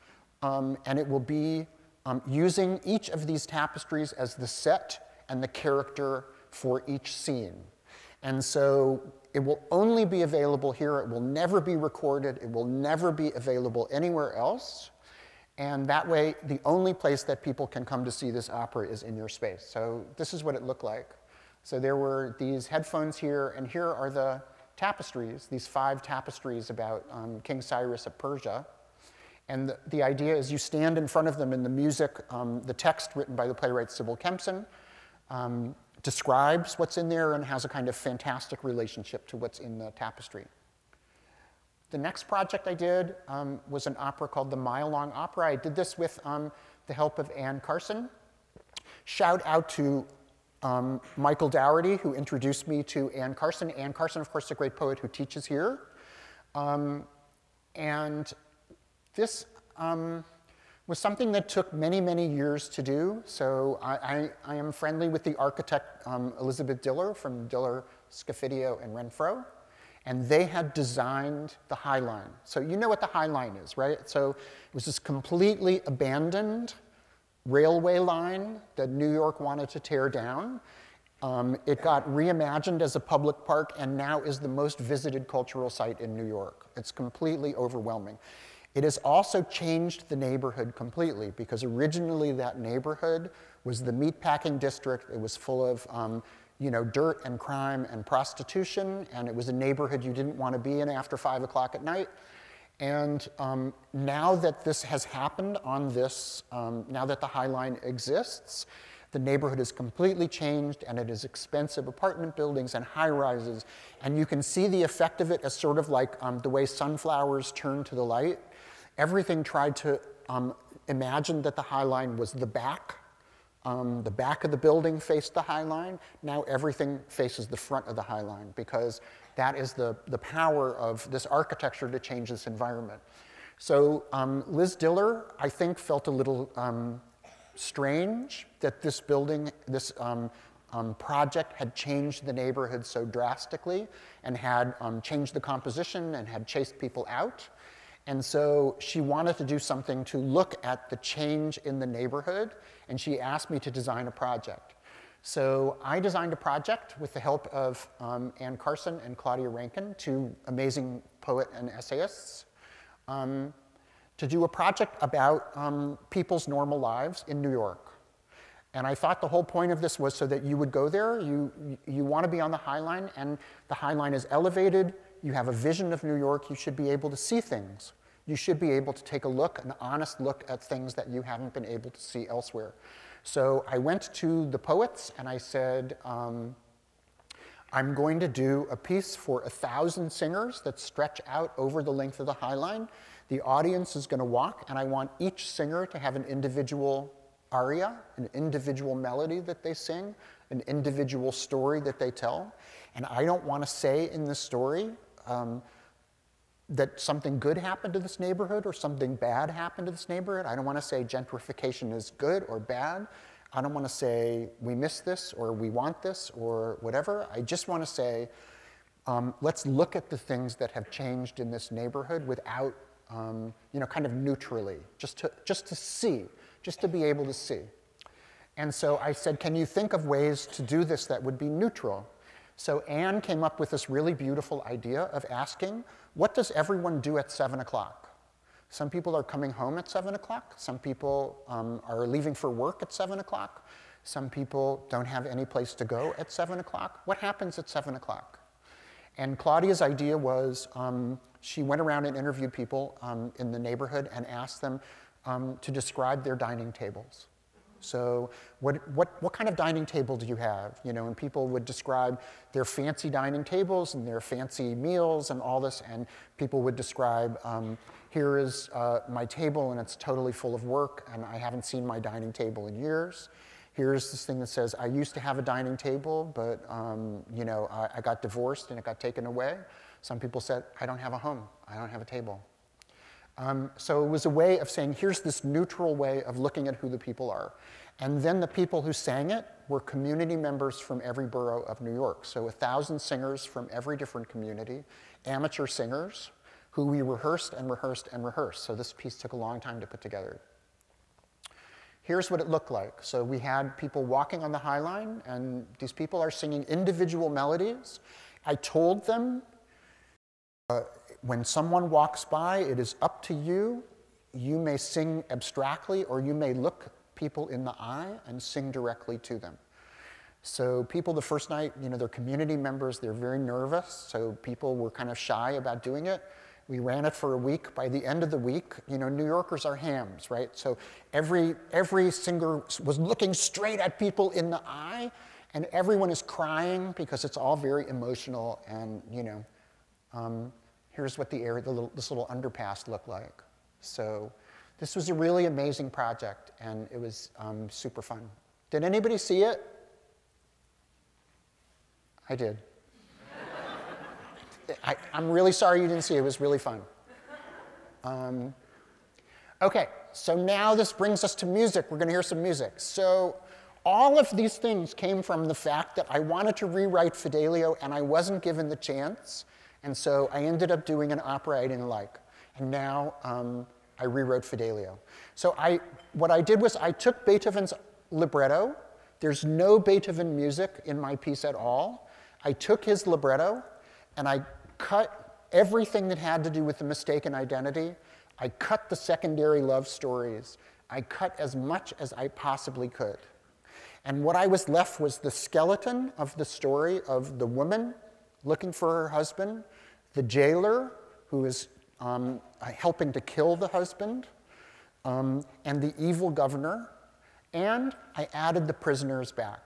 um, and it will be um, using each of these tapestries as the set and the character for each scene. And so it will only be available here. It will never be recorded. It will never be available anywhere else. And that way, the only place that people can come to see this opera is in your space. So this is what it looked like. So there were these headphones here, and here are the tapestries, these five tapestries about um, King Cyrus of Persia. And the, the, idea is you stand in front of them, and the music, um, the text written by the playwright Sybil Kempson, um, describes what's in there and has a kind of fantastic relationship to what's in the tapestry. The next project I did um, was an opera called the Mile Long Opera. I did this with um, the help of Anne Carson. Shout out to um, Michael Daugherty, who introduced me to Anne Carson. Anne Carson, of course, is a great poet who teaches here. Um, and this um, was something that took many, many years to do. So I, I, I am friendly with the architect um, Elizabeth Diller from Diller, Scofidio, and Renfro. And they had designed the High Line. So you know what the High Line is, right? So it was this completely abandoned railway line that New York wanted to tear down. Um, it got reimagined as a public park and now is the most visited cultural site in New York. It's completely overwhelming. It has also changed the neighborhood completely because originally that neighborhood was the meatpacking district. It was full of um, you know, dirt and crime and prostitution, and it was a neighborhood you didn't want to be in after five o'clock at night. And um, now that this has happened on this, um, now that the High Line exists, the neighborhood has completely changed and it is expensive apartment buildings and high rises. And you can see the effect of it as sort of like um, the way sunflowers turn to the light. Everything tried to um, imagine that the High Line was the back. Um, the back of the building faced the High Line. Now everything faces the front of the High Line because that is the, the power of this architecture to change this environment. So um, Liz Diller, I think, felt a little um, strange that this building, this um, um, project had changed the neighborhood so drastically and had um, changed the composition and had chased people out. And so she wanted to do something to look at the change in the neighborhood, and she asked me to design a project. So I designed a project with the help of um, Anne Carson and Claudia Rankine, two amazing poet and essayists, um, to do a project about um, people's normal lives in New York. And I thought the whole point of this was so that you would go there, you, you want to be on the High Line, and the High Line is elevated, you have a vision of New York, you should be able to see things. You should be able to take a look, an honest look at things that you haven't been able to see elsewhere. So I went to the poets and I said, um, I'm going to do a piece for a thousand singers that stretch out over the length of the High Line. The audience is going to walk, and I want each singer to have an individual aria, an individual melody that they sing, an individual story that they tell. And I don't want to say in the story um, that something good happened to this neighborhood or something bad happened to this neighborhood. I don't want to say gentrification is good or bad. I don't want to say we miss this or we want this or whatever. I just want to say um, let's look at the things that have changed in this neighborhood without, um, you know, kind of neutrally, just to, just to see, just to be able to see. And so I said, can you think of ways to do this that would be neutral? So Anne came up with this really beautiful idea of asking, what does everyone do at 7 o'clock? Some people are coming home at 7 o'clock. Some people um, are leaving for work at 7 o'clock. Some people don't have any place to go at 7 o'clock. What happens at 7 o'clock? And Claudia's idea was um, she went around and interviewed people um, in the neighborhood and asked them um, to describe their dining tables. So what, what, what kind of dining table do you have? You know, and people would describe their fancy dining tables and their fancy meals and all this, and people would describe, um, here is uh, my table and it's totally full of work and I haven't seen my dining table in years. Here's this thing that says, I used to have a dining table, but um, you know, I, I got divorced and it got taken away. Some people said, I don't have a home, I don't have a table. Um, so it was a way of saying, here's this neutral way of looking at who the people are. And then the people who sang it were community members from every borough of New York. So a thousand singers from every different community, amateur singers, who we rehearsed and rehearsed and rehearsed. So this piece took a long time to put together. Here's what it looked like. So we had people walking on the High Line, and these people are singing individual melodies. I told them uh, when someone walks by, it is up to you. You may sing abstractly, or you may look people in the eye and sing directly to them. So people the first night, you know, they're community members, they're very nervous, so people were kind of shy about doing it. We ran it for a week. By the end of the week, you know, New Yorkers are hams, right? So every, every singer was looking straight at people in the eye, And everyone is crying because it's all very emotional and, you know, um, here's what the area, the little, this little underpass looked like. So this was a really amazing project, and it was um, super fun. Did anybody see it? I did. I, am really sorry you didn't see it. It was really fun. Um, okay, so now this brings us to music. We're going to hear some music. So all of these things came from the fact that I wanted to rewrite Fidelio, and I wasn't given the chance. And so I ended up doing an opera I didn't like. And now um, I rewrote Fidelio. So I, what I did was I took Beethoven's libretto. There's no Beethoven music in my piece at all. I took his libretto and I cut everything that had to do with the mistaken identity. I cut the secondary love stories. I cut as much as I possibly could. And what I was left was the skeleton of the story of the woman looking for her husband, the jailer who is um, helping to kill the husband, um, and the evil governor. And I added the prisoners back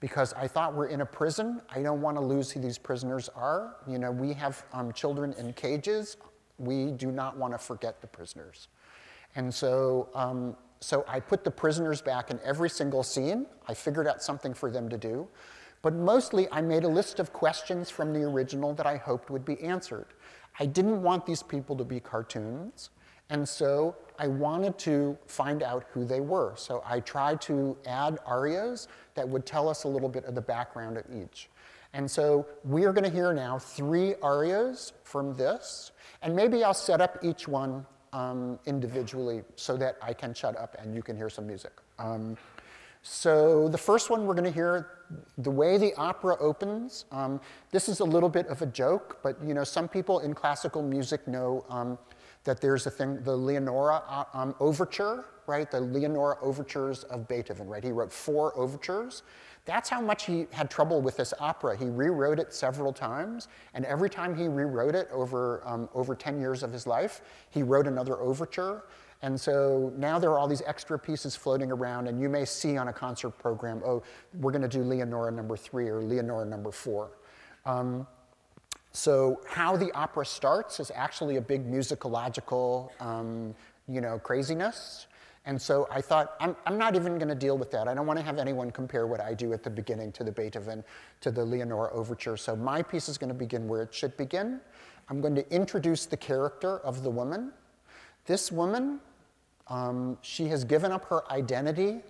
because I thought we're in a prison. I don't want to lose who these prisoners are. You know, we have um, children in cages. We do not want to forget the prisoners. And so, um, so I put the prisoners back in every single scene. I figured out something for them to do. But mostly, I made a list of questions from the original that I hoped would be answered. I didn't want these people to be cartoons. And so I wanted to find out who they were. So I tried to add arias that would tell us a little bit of the background of each. And so we are going to hear now three arias from this. And maybe I'll set up each one um, individually so that I can shut up and you can hear some music. Um, so the first one we're going to hear, the way the opera opens. Um, this is a little bit of a joke, but you know some people in classical music know um, that there's a thing, the Leonora uh, um, overture, right? The Leonora overtures of Beethoven, right? He wrote four overtures. That's how much he had trouble with this opera. He rewrote it several times, and every time he rewrote it over, um, over 10 years of his life, he wrote another overture. And so now there are all these extra pieces floating around, and you may see on a concert program, oh, we're going to do Leonora number three or Leonora number four. Um, so how the opera starts is actually a big musicological, um, you know, craziness. And so I thought, I'm, I'm not even going to deal with that. I don't want to have anyone compare what I do at the beginning to the Beethoven, to the Leonora overture. So my piece is going to begin where it should begin. I'm going to introduce the character of the woman. This woman, um, she has given up her identity.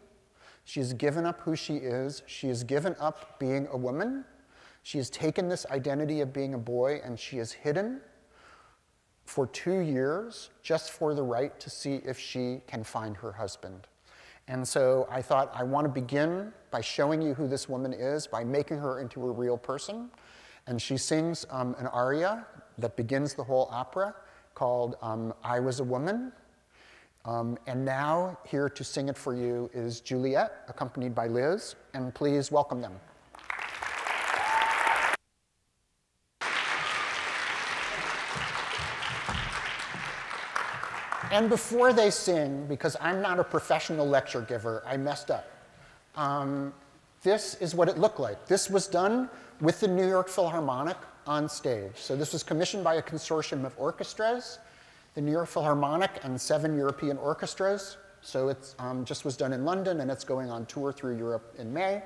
She has given up who she is. She has given up being a woman. She has taken this identity of being a boy and she has hidden for two years just for the right to see if she can find her husband. And so I thought I want to begin by showing you who this woman is, by making her into a real person. And she sings um, an aria that begins the whole opera called um, I Was a Woman. Um, and now, here to sing it for you is Juliet, accompanied by Liz. And please welcome them. And before they sing, because I'm not a professional lecture giver, I messed up. Um, this is what it looked like. This was done with the New York Philharmonic on stage. So this was commissioned by a consortium of orchestras, the New York Philharmonic and seven European orchestras. So it um, just was done in London, and it's going on tour through Europe in May.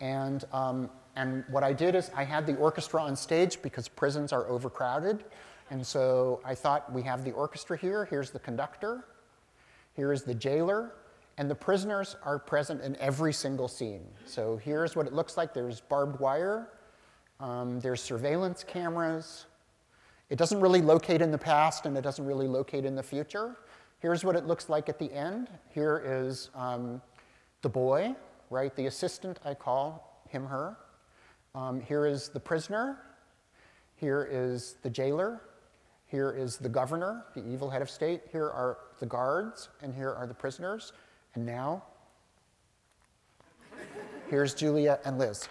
And, um, and what I did is I had the orchestra on stage because prisons are overcrowded. And so I thought we have the orchestra here, here's the conductor, here is the jailer, and the prisoners are present in every single scene. So here's what it looks like. There's barbed wire, um, there's surveillance cameras. It doesn't really locate in the past and it doesn't really locate in the future. Here's what it looks like at the end. Here is um, the boy, right? The assistant, I call him, her. Um, here is the prisoner. Here is the jailer. Here is the governor, the evil head of state. Here are the guards, and here are the prisoners. And now, here's Julia and Liz.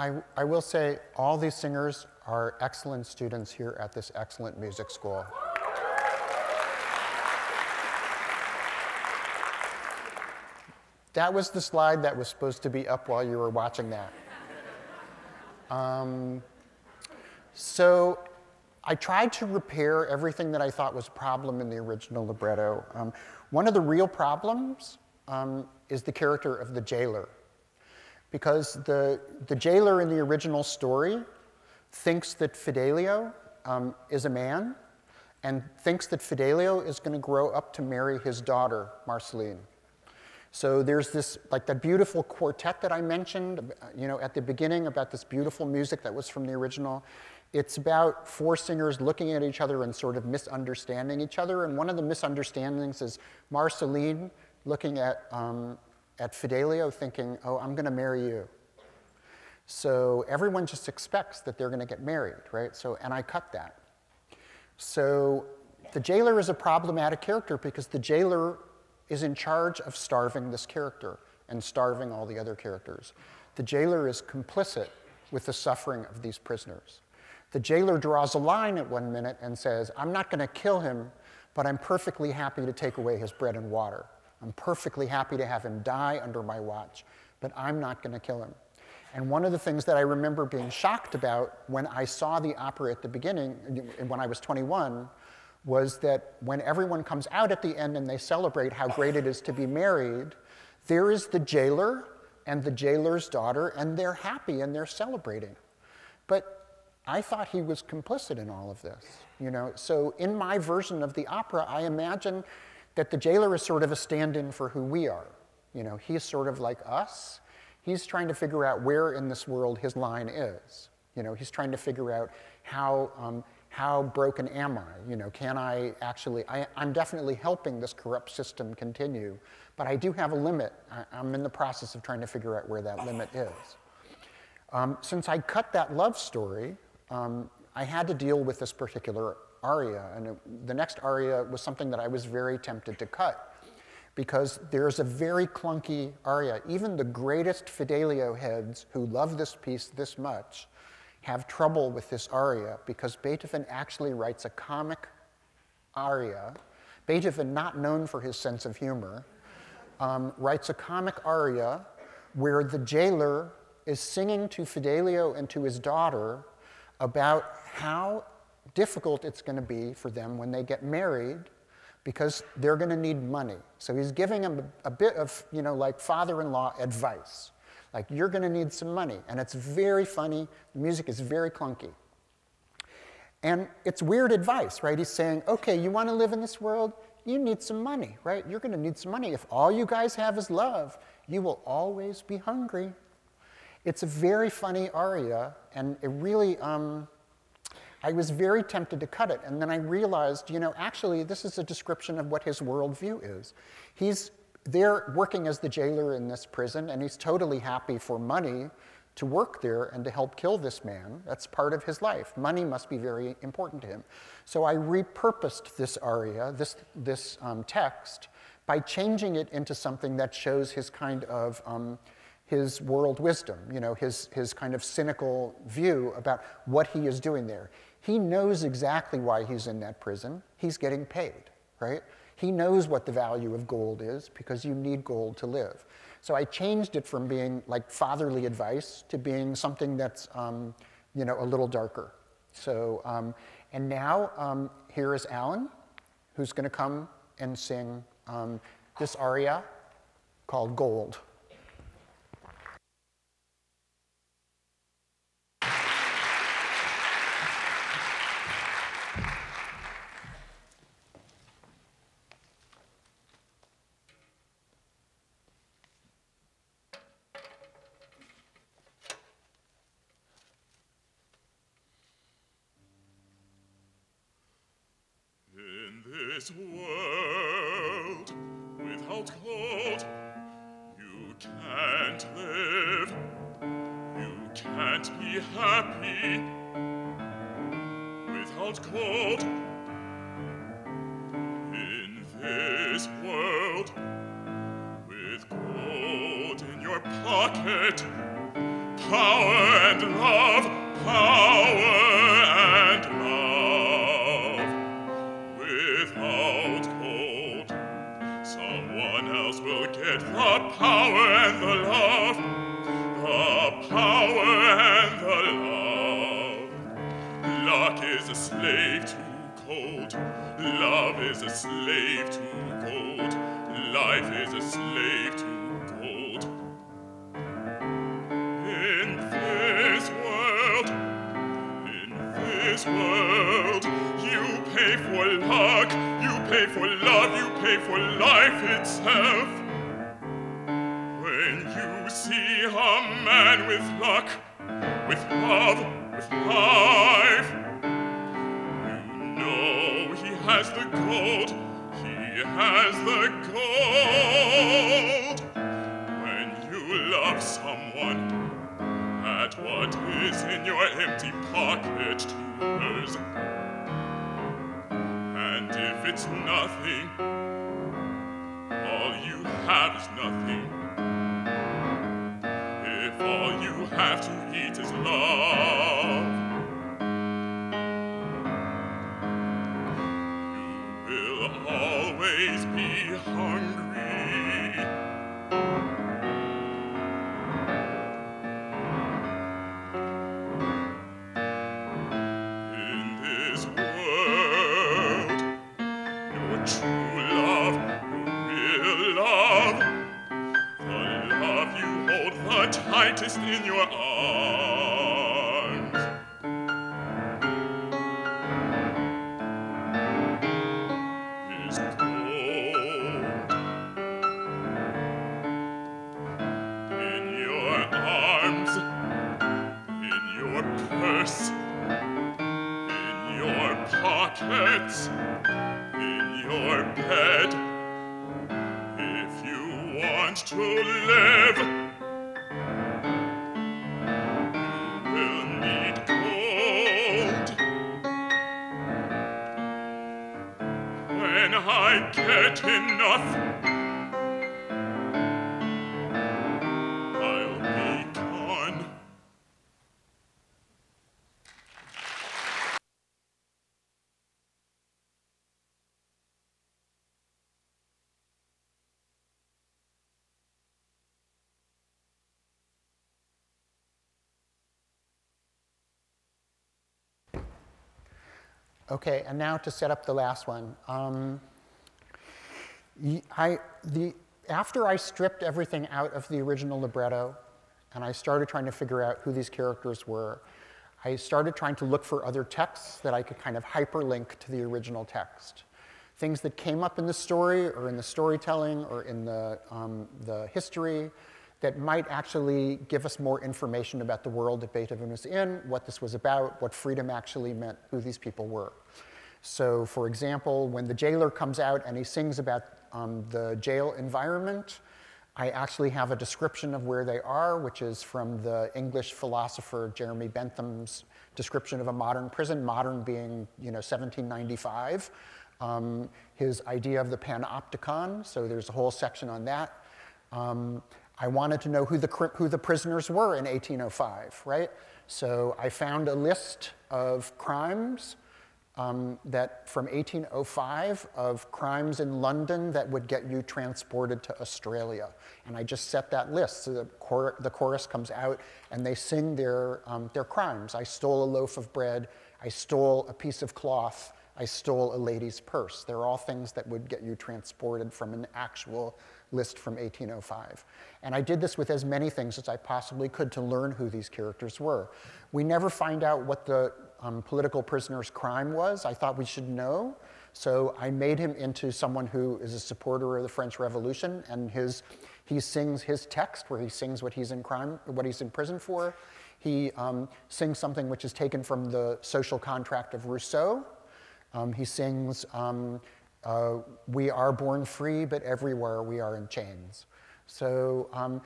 I, I will say all these singers are excellent students here at this excellent music school. That was the slide that was supposed to be up while you were watching that. Um, so I tried to repair everything that I thought was a problem in the original libretto. Um, one of the real problems um, is the character of the jailer. Because the, the jailer in the original story thinks that Fidelio um, is a man and thinks that Fidelio is going to grow up to marry his daughter, Marceline. So there's this, like that beautiful quartet that I mentioned, you know, at the beginning about this beautiful music that was from the original. It's about four singers looking at each other and sort of misunderstanding each other. And one of the misunderstandings is Marceline looking at, um, at Fidelio thinking, oh, I'm going to marry you. So everyone just expects that they're going to get married, right? So, and I cut that. So the jailer is a problematic character because the jailer is in charge of starving this character and starving all the other characters. The jailer is complicit with the suffering of these prisoners. The jailer draws a line at one minute and says, I'm not going to kill him, but I'm perfectly happy to take away his bread and water. I'm perfectly happy to have him die under my watch, but I'm not going to kill him. And one of the things that I remember being shocked about when I saw the opera at the beginning, when I was 21, was that when everyone comes out at the end and they celebrate how great it is to be married, there is the jailer and the jailer's daughter, and they're happy and they're celebrating. But I thought he was complicit in all of this. You know, so in my version of the opera, I imagine that the jailer is sort of a stand-in for who we are. You know, he's sort of like us. He's trying to figure out where in this world his line is. You know, he's trying to figure out how, um, how broken am I? You know, can I actually, I, am definitely helping this corrupt system continue, but I do have a limit. I, am in the process of trying to figure out where that limit is. Um, since I cut that love story, um, I had to deal with this particular aria, and it, the next aria was something that I was very tempted to cut because there's a very clunky aria. Even the greatest Fidelio heads who love this piece this much have trouble with this aria because Beethoven actually writes a comic aria. Beethoven, not known for his sense of humor, um, writes a comic aria where the jailer is singing to Fidelio and to his daughter about how difficult it's going to be for them when they get married because they're going to need money. So he's giving them a, a bit of, you know, like father in law advice. Like, you're going to need some money. And it's very funny. The music is very clunky. And it's weird advice, right? He's saying, okay, you want to live in this world? You need some money, right? You're going to need some money. If all you guys have is love, you will always be hungry. It's a very funny aria, and it really, um, I was very tempted to cut it. And then I realized, you know, actually, this is a description of what his worldview is. He's they're working as the jailer in this prison, and he's totally happy for money to work there and to help kill this man. That's part of his life. Money must be very important to him. So I repurposed this aria, this, this um, text, by changing it into something that shows his kind of um, his world wisdom, you know, his, his kind of cynical view about what he is doing there. He knows exactly why he's in that prison. He's getting paid, right? He knows what the value of gold is because you need gold to live. So I changed it from being like fatherly advice to being something that's, um, you know, a little darker. So, um, and now um, here is Alan, who's going to come and sing um, this aria called Gold. Okay, and now to set up the last one. Um, I, the, after I stripped everything out of the original libretto and I started trying to figure out who these characters were, I started trying to look for other texts that I could kind of hyperlink to the original text. Things that came up in the story or in the storytelling or in the, um, the history that might actually give us more information about the world that Beethoven was in, what this was about, what freedom actually meant, who these people were. So, for example, when the jailer comes out and he sings about um, the jail environment, I actually have a description of where they are, which is from the English philosopher Jeremy Bentham's description of a modern prison, modern being you know, 1795. Um, his idea of the panopticon, so there's a whole section on that. Um, I wanted to know who the, who the prisoners were in 1805, right? So I found a list of crimes um, that from 1805 of crimes in London that would get you transported to Australia. And I just set that list. So the, chor the chorus comes out and they sing their, um, their crimes. I stole a loaf of bread. I stole a piece of cloth. I stole a lady's purse. They're all things that would get you transported from an actual list from 1805. And I did this with as many things as I possibly could to learn who these characters were. We never find out what the um, political prisoner's crime was. I thought we should know. So I made him into someone who is a supporter of the French Revolution, and his, he sings his text where he sings what he's in crime, what he's in prison for. He um, sings something which is taken from the social contract of Rousseau. Um, he sings, um, uh, We are born free, but everywhere we are in chains. So um,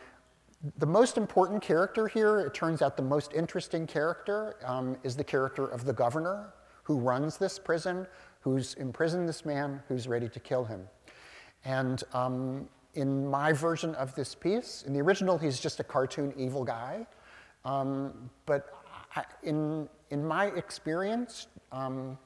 the most important character here, it turns out the most interesting character, um, is the character of the governor who runs this prison, who's imprisoned this man, who's ready to kill him. And um, in my version of this piece, in the original, he's just a cartoon evil guy. Um, but I, in, in my experience, um,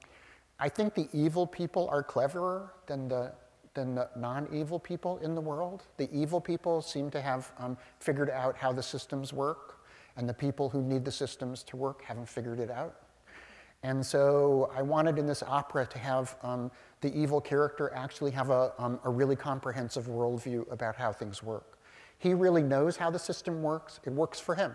I think the evil people are cleverer than the, than the non-evil people in the world. The evil people seem to have um, figured out how the systems work, and the people who need the systems to work haven't figured it out. And so I wanted in this opera to have um, the evil character actually have a, um, a really comprehensive worldview about how things work. He really knows how the system works. It works for him.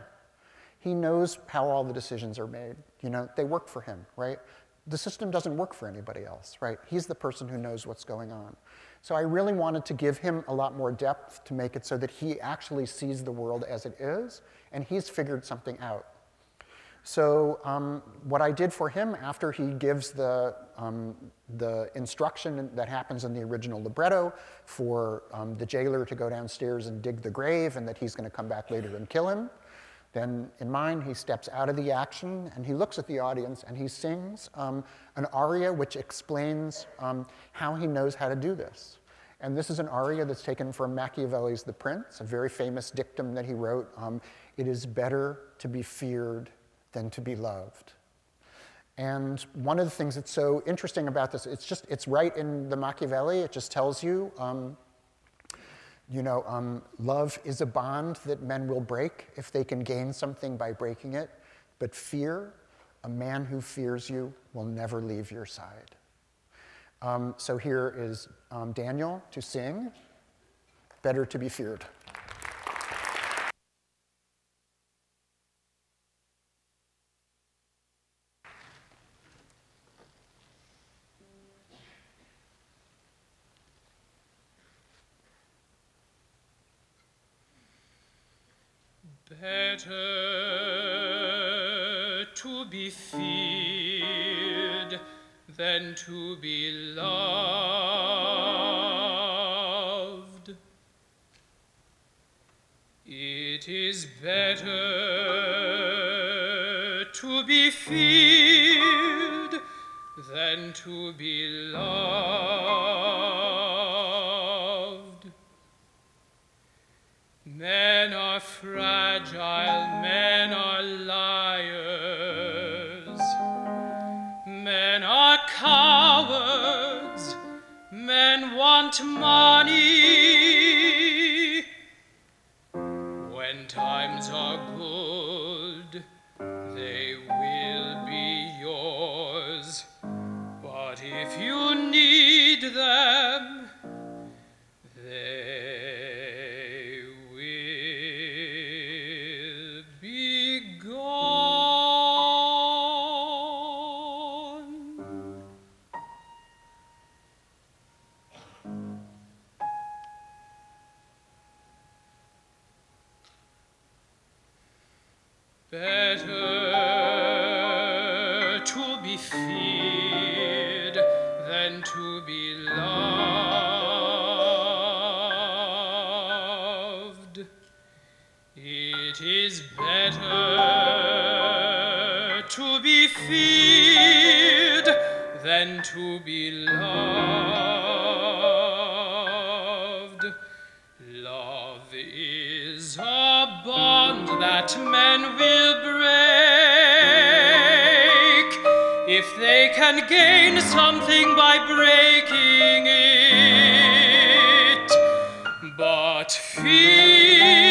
He knows how all the decisions are made. You know, they work for him, right? The system doesn't work for anybody else, right? He's the person who knows what's going on. So I really wanted to give him a lot more depth to make it so that he actually sees the world as it is, and he's figured something out. So um, what I did for him after he gives the, um, the instruction that happens in the original libretto for um, the jailer to go downstairs and dig the grave and that he's going to come back later and kill him, then in mine he steps out of the action and he looks at the audience and he sings um, an aria which explains um, how he knows how to do this. And this is an aria that's taken from Machiavelli's The Prince, a very famous dictum that he wrote. Um, it is better to be feared than to be loved. And one of the things that's so interesting about this, it's just, it's right in the Machiavelli. It just tells you, um, you know, um, love is a bond that men will break if they can gain something by breaking it. But fear, a man who fears you will never leave your side. Um, so here is um, Daniel to sing, Better to be Feared. Better to be feared than to be loved. It is better to be feared than to be loved. Men are fragile, men are liars, men are cowards, men want money. Loved. It is better to be feared than to be loved. Love is a bond that men will can gain something by breaking it. But fear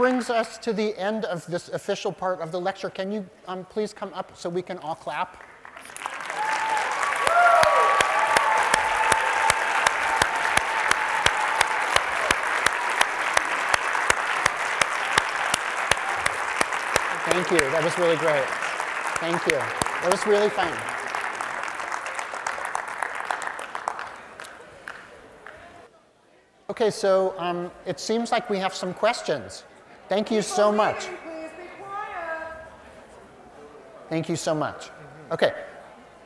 brings us to the end of this official part of the lecture. Can you um, please come up so we can all clap? Thank you. That was really great. Thank you. That was really fun. Okay, so um, it seems like we have some questions. Thank you so much. Thank you so much. Okay,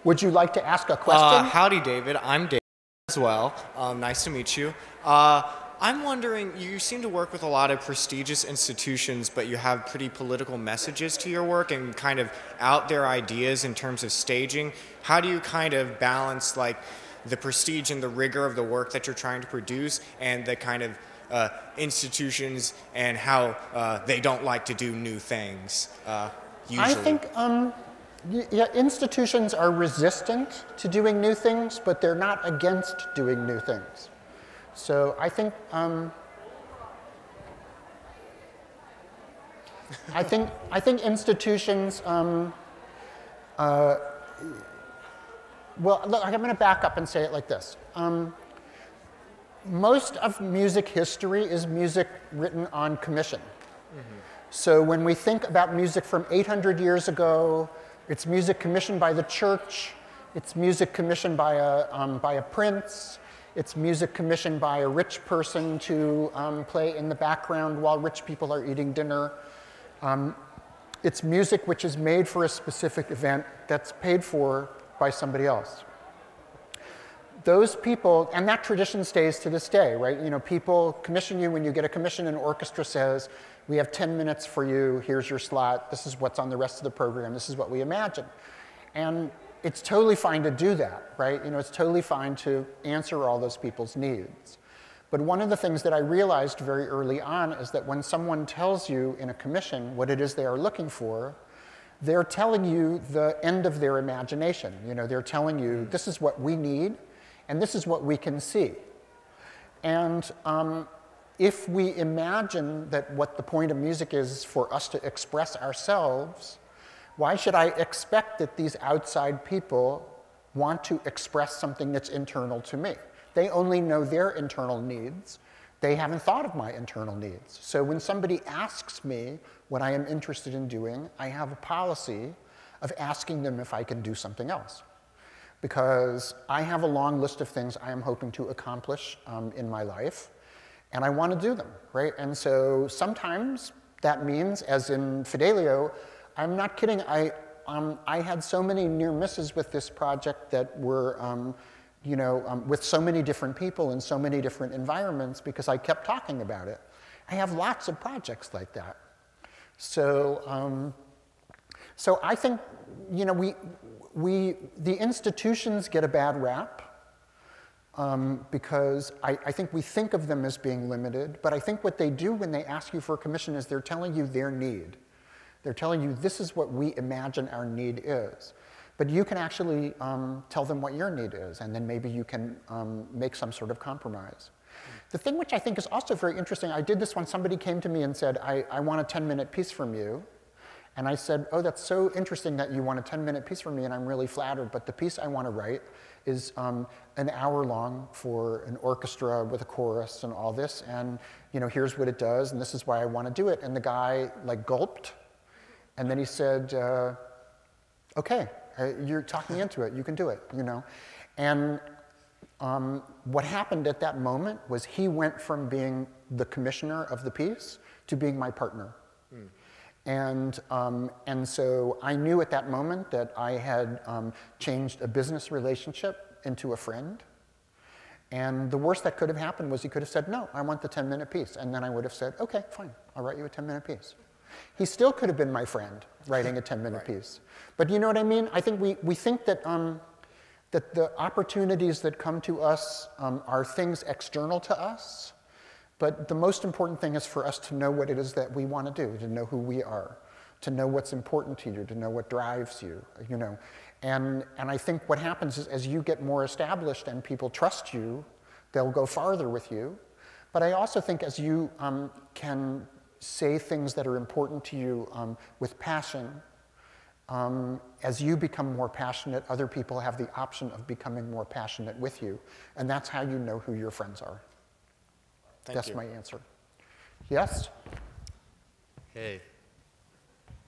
would you like to ask a question? Uh, howdy, David. I'm David as well. Um, nice to meet you. Uh, I'm wondering, you seem to work with a lot of prestigious institutions, but you have pretty political messages to your work and kind of out there ideas in terms of staging. How do you kind of balance like the prestige and the rigor of the work that you're trying to produce and the kind of uh, institutions and how uh, they don't like to do new things? Uh, usually. I think um, yeah, institutions are resistant to doing new things, but they're not against doing new things. So I think um, I think I think institutions. Um, uh, well, look, I'm going to back up and say it like this. Um, most of music history is music written on commission. So when we think about music from 800 years ago, it's music commissioned by the church, it's music commissioned by a, um, by a prince, it's music commissioned by a rich person to um, play in the background while rich people are eating dinner. Um, it's music which is made for a specific event that's paid for by somebody else those people, and that tradition stays to this day, right? You know, people commission you when you get a commission, an orchestra says, we have 10 minutes for you, here's your slot, this is what's on the rest of the program, this is what we imagine. And it's totally fine to do that, right? You know, it's totally fine to answer all those people's needs. But one of the things that I realized very early on is that when someone tells you in a commission what it is they are looking for, they're telling you the end of their imagination. You know, they're telling you mm. this is what we need, and this is what we can see. And um, if we imagine that what the point of music is for us to express ourselves, why should I expect that these outside people want to express something that's internal to me? They only know their internal needs. They haven't thought of my internal needs. So when somebody asks me what I am interested in doing, I have a policy of asking them if I can do something else. Because I have a long list of things I am hoping to accomplish um, in my life and I want to do them, right? And so sometimes that means, as in Fidelio, I'm not kidding, I, um, I had so many near misses with this project that were, um, you know, um, with so many different people in so many different environments because I kept talking about it. I have lots of projects like that. So, um, so I think, you know, we, we, the institutions get a bad rap um, because I, I, think we think of them as being limited, but I think what they do when they ask you for a commission is they're telling you their need. They're telling you this is what we imagine our need is. But you can actually um, tell them what your need is, and then maybe you can um, make some sort of compromise. The thing which I think is also very interesting, I did this when somebody came to me and said, I, I want a 10 minute piece from you. And I said, Oh, that's so interesting that you want a 10 minute piece from me, and I'm really flattered, but the piece I want to write is um, an hour long for an orchestra with a chorus and all this. And you know, here's what it does, and this is why I want to do it. And the guy like gulped, and then he said, uh, "Okay, uh, you're talking into it. You can do it." You know, and um, what happened at that moment was he went from being the commissioner of the piece to being my partner. And, um, and so I knew at that moment that I had um, changed a business relationship into a friend. And the worst that could have happened was he could have said, no, I want the 10 minute piece. And then I would have said, okay, fine, I'll write you a 10 minute piece. He still could have been my friend writing a 10 minute right. piece. But you know what I mean? I think we, we think that, um, that the opportunities that come to us um, are things external to us. But the most important thing is for us to know what it is that we want to do, to know who we are, to know what's important to you, to know what drives you, you know. And, and I think what happens is as you get more established and people trust you, they'll go farther with you. But I also think as you um, can say things that are important to you um, with passion, um, as you become more passionate, other people have the option of becoming more passionate with you. And that's how you know who your friends are. Thank That's you. my answer. Yes? Hey,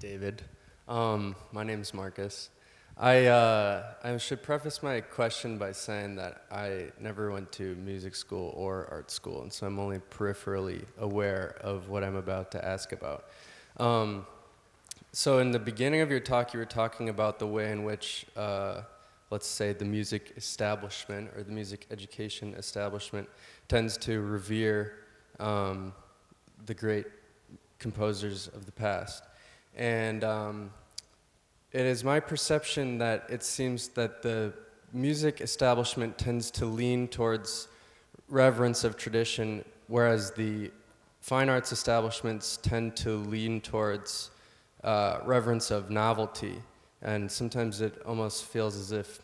David. Um, my name is Marcus. I, uh, I should preface my question by saying that I never went to music school or art school, and so I'm only peripherally aware of what I'm about to ask about. Um, so, in the beginning of your talk, you were talking about the way in which, uh, let's say, the music establishment or the music education establishment tends to revere um, the great composers of the past. And um, it is my perception that it seems that the music establishment tends to lean towards reverence of tradition, whereas the fine arts establishments tend to lean towards uh, reverence of novelty. And sometimes it almost feels as if,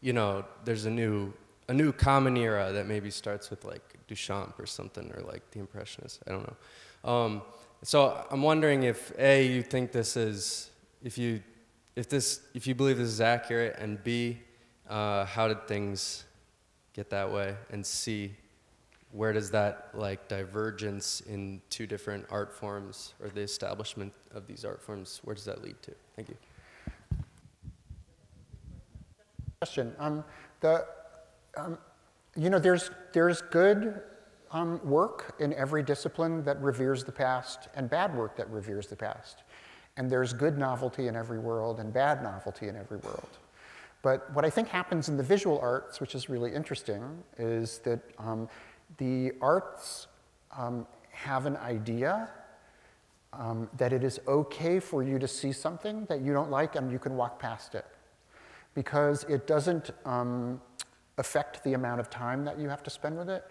you know, there's a new a new common era that maybe starts with like Duchamp or something, or like the Impressionists. I don't know. Um, so I'm wondering if a you think this is if you if this if you believe this is accurate, and b uh, how did things get that way, and c where does that like divergence in two different art forms or the establishment of these art forms where does that lead to? Thank you. Question. Um, the um, you know, there's, there's good um, work in every discipline that reveres the past and bad work that reveres the past. And there's good novelty in every world and bad novelty in every world. But what I think happens in the visual arts, which is really interesting, is that um, the arts um, have an idea um, that it is okay for you to see something that you don't like and you can walk past it. because it doesn't um, affect the amount of time that you have to spend with it.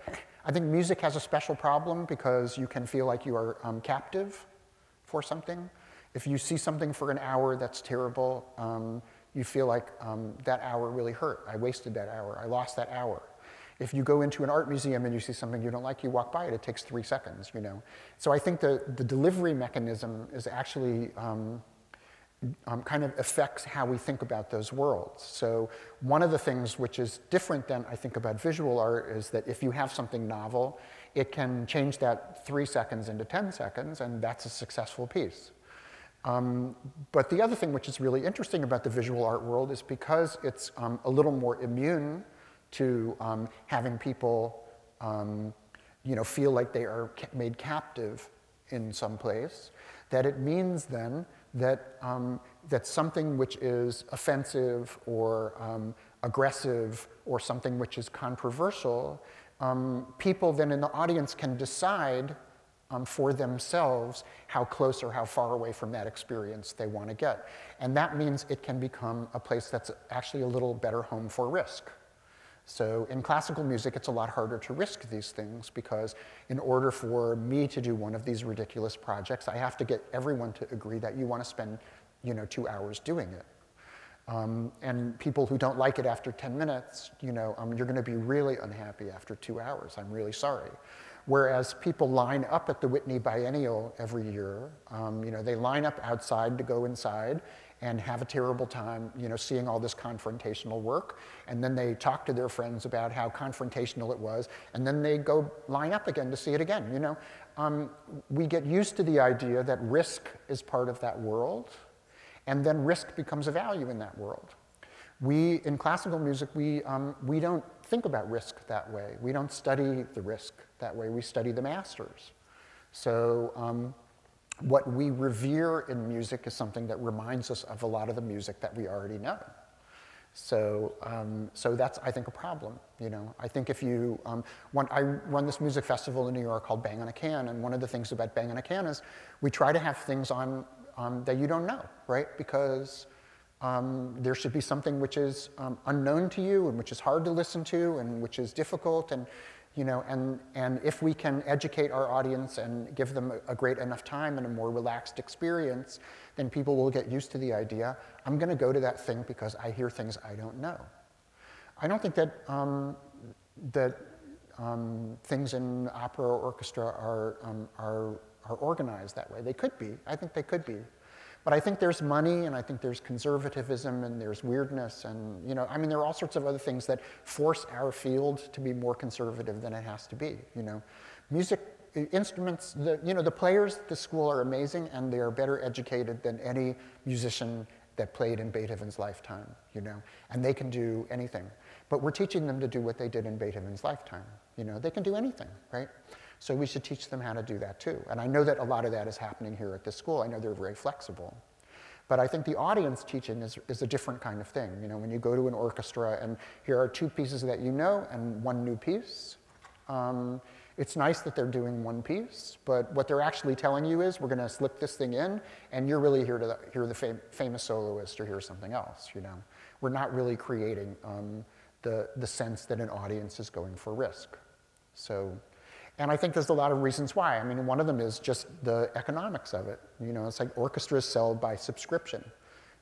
I think music has a special problem because you can feel like you are um, captive for something. If you see something for an hour that's terrible, um, you feel like um, that hour really hurt. I wasted that hour. I lost that hour. If you go into an art museum and you see something you don't like, you walk by it, it takes three seconds, you know. So I think the, the delivery mechanism is actually um, um, kind of affects how we think about those worlds. So one of the things which is different than I think about visual art is that if you have something novel, it can change that three seconds into 10 seconds, and that's a successful piece. Um, but the other thing which is really interesting about the visual art world is because it's um, a little more immune to um, having people um, you know, feel like they are made captive in some place, that it means then that, um, that something which is offensive or um, aggressive or something which is controversial, people then in the audience can decide um, for themselves how close or how far away from that experience they want to get. And that means it can become a place that's actually a little better home for risk. So in classical music, it's a lot harder to risk these things because in order for me to do one of these ridiculous projects, I have to get everyone to agree that you want to spend you know, two hours doing it. Um, and people who don't like it after 10 minutes, you know, um, you're going to be really unhappy after two hours. I'm really sorry. Whereas people line up at the Whitney Biennial every year, um, you know, they line up outside to go inside and have a terrible time, you know, seeing all this confrontational work. And then they talk to their friends about how confrontational it was, and then they go line up again to see it again, you know. Um, we get used to the idea that risk is part of that world, and then risk becomes a value in that world. We, in classical music, we, um, we don't think about risk that way. We don't study the risk that way. We study the masters. So um, what we revere in music is something that reminds us of a lot of the music that we already know. So, um, so that's, I think, a problem. You know, I think if you, um, I run this music festival in New York called Bang on a Can, and one of the things about Bang on a Can is we try to have things on um, that you don't know, right? Because um, there should be something which is um, unknown to you and which is hard to listen to and which is difficult. And, you know, and, and if we can educate our audience and give them a, a great enough time and a more relaxed experience, then people will get used to the idea, I'm going to go to that thing because I hear things I don't know. I don't think that, um, that um, things in opera or orchestra are, um, are, are organized that way. They could be. I think they could be. But I think there's money, and I think there's conservatism, and there's weirdness, and you know, I mean, there are all sorts of other things that force our field to be more conservative than it has to be. You know, music instruments, the, you know, the players at the school are amazing, and they are better educated than any musician that played in Beethoven's lifetime. You know, and they can do anything. But we're teaching them to do what they did in Beethoven's lifetime. You know, they can do anything, right? So we should teach them how to do that too. And I know that a lot of that is happening here at this school. I know they're very flexible. But I think the audience teaching is, is a different kind of thing. You know, when you go to an orchestra and here are two pieces that you know and one new piece, um, it's nice that they're doing one piece, but what they're actually telling you is we're going to slip this thing in, and you're really here to hear the fam famous soloist or hear something else. You know, we're not really creating um, the the sense that an audience is going for risk. So and I think there's a lot of reasons why. I mean, one of them is just the economics of it. You know, it's like orchestras sell by subscription.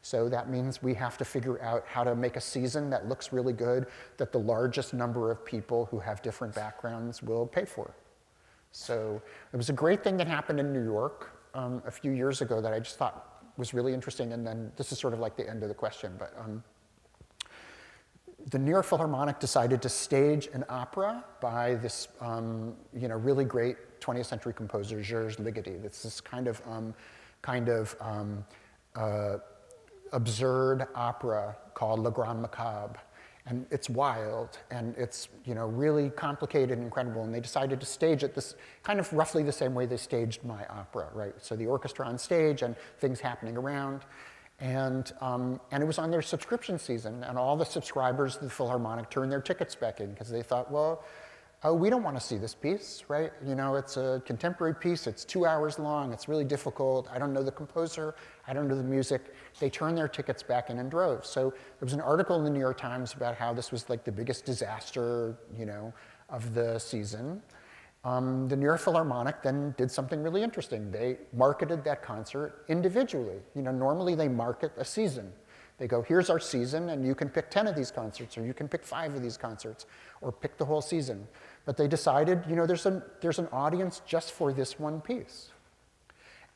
So that means we have to figure out how to make a season that looks really good, that the largest number of people who have different backgrounds will pay for. So it was a great thing that happened in New York um, a few years ago that I just thought was really interesting. And then this is sort of like the end of the question, but um, the New York Philharmonic decided to stage an opera by this um, you know, really great 20th century composer, György Ligeti. It's this kind of, um, kind of um, uh, absurd opera called Le Grand Macabre. And it's wild, and it's you know, really complicated and incredible. And they decided to stage it this kind of roughly the same way they staged my opera, right? So the orchestra on stage and things happening around. And, um, and it was on their subscription season, and all the subscribers to the Philharmonic turned their tickets back in because they thought, well, oh, we don't want to see this piece, right? You know, it's a contemporary piece, it's two hours long, it's really difficult, I don't know the composer, I don't know the music. They turned their tickets back in and drove. So there was an article in the New York Times about how this was like the biggest disaster, you know, of the season. Um, the New York Philharmonic then did something really interesting. They marketed that concert individually. You know, normally they market a season. They go, here's our season, and you can pick 10 of these concerts, or you can pick five of these concerts, or pick the whole season. But they decided, you know, there's, a, there's an audience just for this one piece.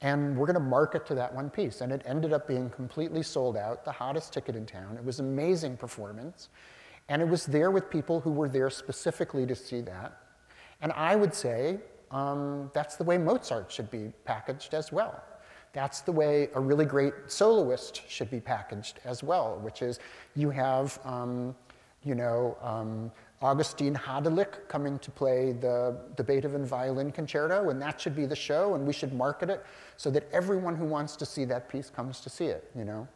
And we're going to market to that one piece. And it ended up being completely sold out, the hottest ticket in town. It was amazing performance. And it was there with people who were there specifically to see that. And I would say um, that's the way Mozart should be packaged as well. That's the way a really great soloist should be packaged as well, which is you have, um, you know, um, Augustin Hadelich coming to play the, the Beethoven Violin Concerto, and that should be the show, and we should market it so that everyone who wants to see that piece comes to see it, you know.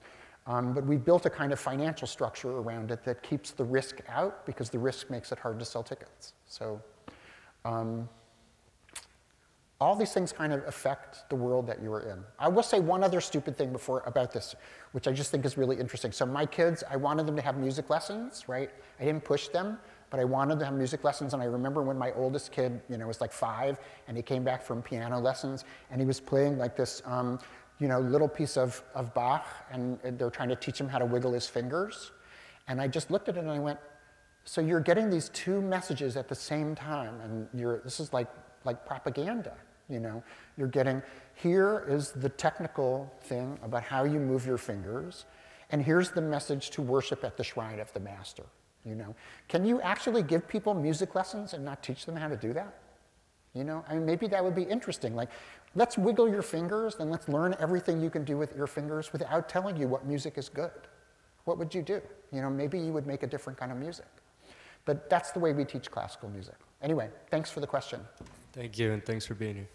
Um, but we built a kind of financial structure around it that keeps the risk out because the risk makes it hard to sell tickets. So um, all these things kind of affect the world that you are in. I will say one other stupid thing before about this, which I just think is really interesting. So my kids, I wanted them to have music lessons, right? I didn't push them, but I wanted to have music lessons. And I remember when my oldest kid, you know, was like five, and he came back from piano lessons, and he was playing like this, um, you know, little piece of, of Bach, and they're trying to teach him how to wiggle his fingers. And I just looked at it and I went, so you're getting these two messages at the same time, and you're, this is like, like propaganda. You know, you're getting, here is the technical thing about how you move your fingers, and here's the message to worship at the shrine of the master. You know, can you actually give people music lessons and not teach them how to do that? You know, I mean, maybe that would be interesting. Like, let's wiggle your fingers and let's learn everything you can do with your fingers without telling you what music is good. What would you do? You know, maybe you would make a different kind of music. But that's the way we teach classical music. Anyway, thanks for the question. Thank you, and thanks for being here.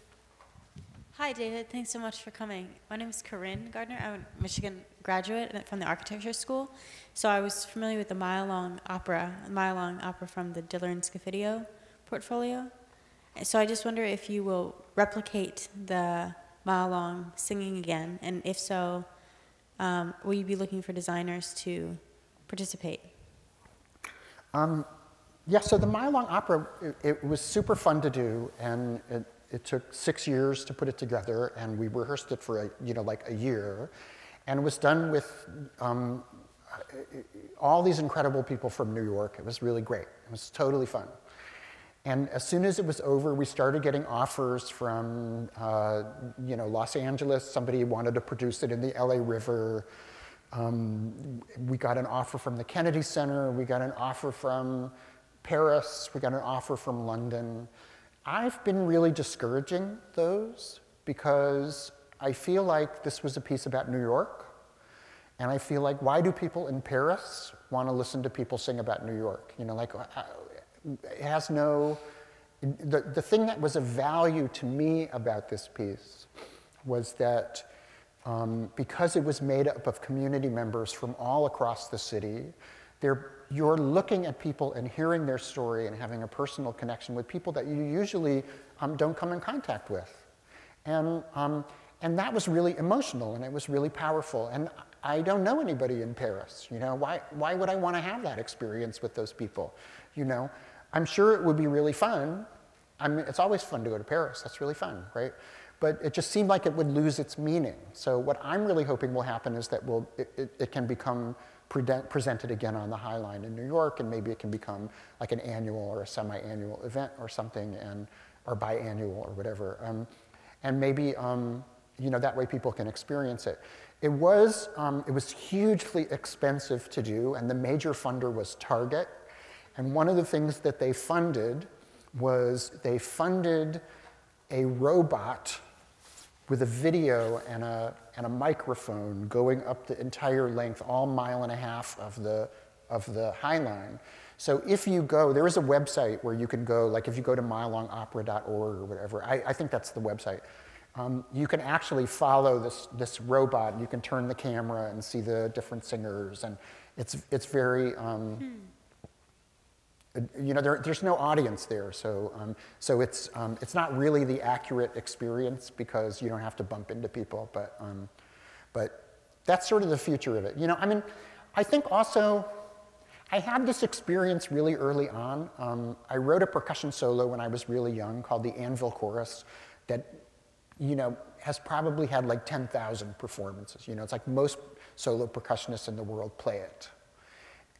Hi, David. Thanks so much for coming. My name is Corinne Gardner. I'm a Michigan graduate from the architecture school. So I was familiar with the Mile Long opera, the Mile Long opera from the Diller and Scofidio portfolio. So I just wonder if you will replicate the Mile Long singing again, and if so, um, will you be looking for designers to participate? Um, yeah, so the Mile Long Opera, it, it, was super fun to do, and it, it took six years to put it together, and we rehearsed it for, a, you know, like a year. And it was done with um, all these incredible people from New York. It was really great. It was totally fun. And as soon as it was over, we started getting offers from, uh, you know, Los Angeles. Somebody wanted to produce it in the LA River. Um, we got an offer from the Kennedy Center. We got an offer from Paris. We got an offer from London. I've been really discouraging those because I feel like this was a piece about New York. And I feel like, why do people in Paris want to listen to people sing about New York? You know, like, uh, it has no, the, the thing that was of value to me about this piece was that um, because it was made up of community members from all across the city. You're looking at people and hearing their story and having a personal connection with people that you usually um, don't come in contact with. And, um, and that was really emotional and it was really powerful. And I don't know anybody in Paris. You know, why, why would I want to have that experience with those people? You know, I'm sure it would be really fun. I mean, it's always fun to go to Paris. That's really fun, right? but it just seemed like it would lose its meaning. So what I'm really hoping will happen is that we'll, it, it, it can become presented again on the High Line in New York, and maybe it can become like an annual or a semi-annual event or something, and or biannual or whatever. Um, and maybe um, you know that way people can experience it. It was um, it was hugely expensive to do, and the major funder was Target. And one of the things that they funded was they funded a robot with a video and a, and a microphone going up the entire length, all mile and a half of the, of the High Line. So if you go, there is a website where you can go, like if you go to milelongopera.org or whatever, I, I think that's the website. Um, you can actually follow this, this robot. You can turn the camera and see the different singers, and it's, it's very, um, hmm. You know, there, there's no audience there, so, um, so it's, um, it's not really the accurate experience because you don't have to bump into people, but, um, but that's sort of the future of it. You know, I mean, I think also, I had this experience really early on. Um, I wrote a percussion solo when I was really young called the Anvil Chorus that, you know, has probably had like 10,000 performances. You know, it's like most solo percussionists in the world play it.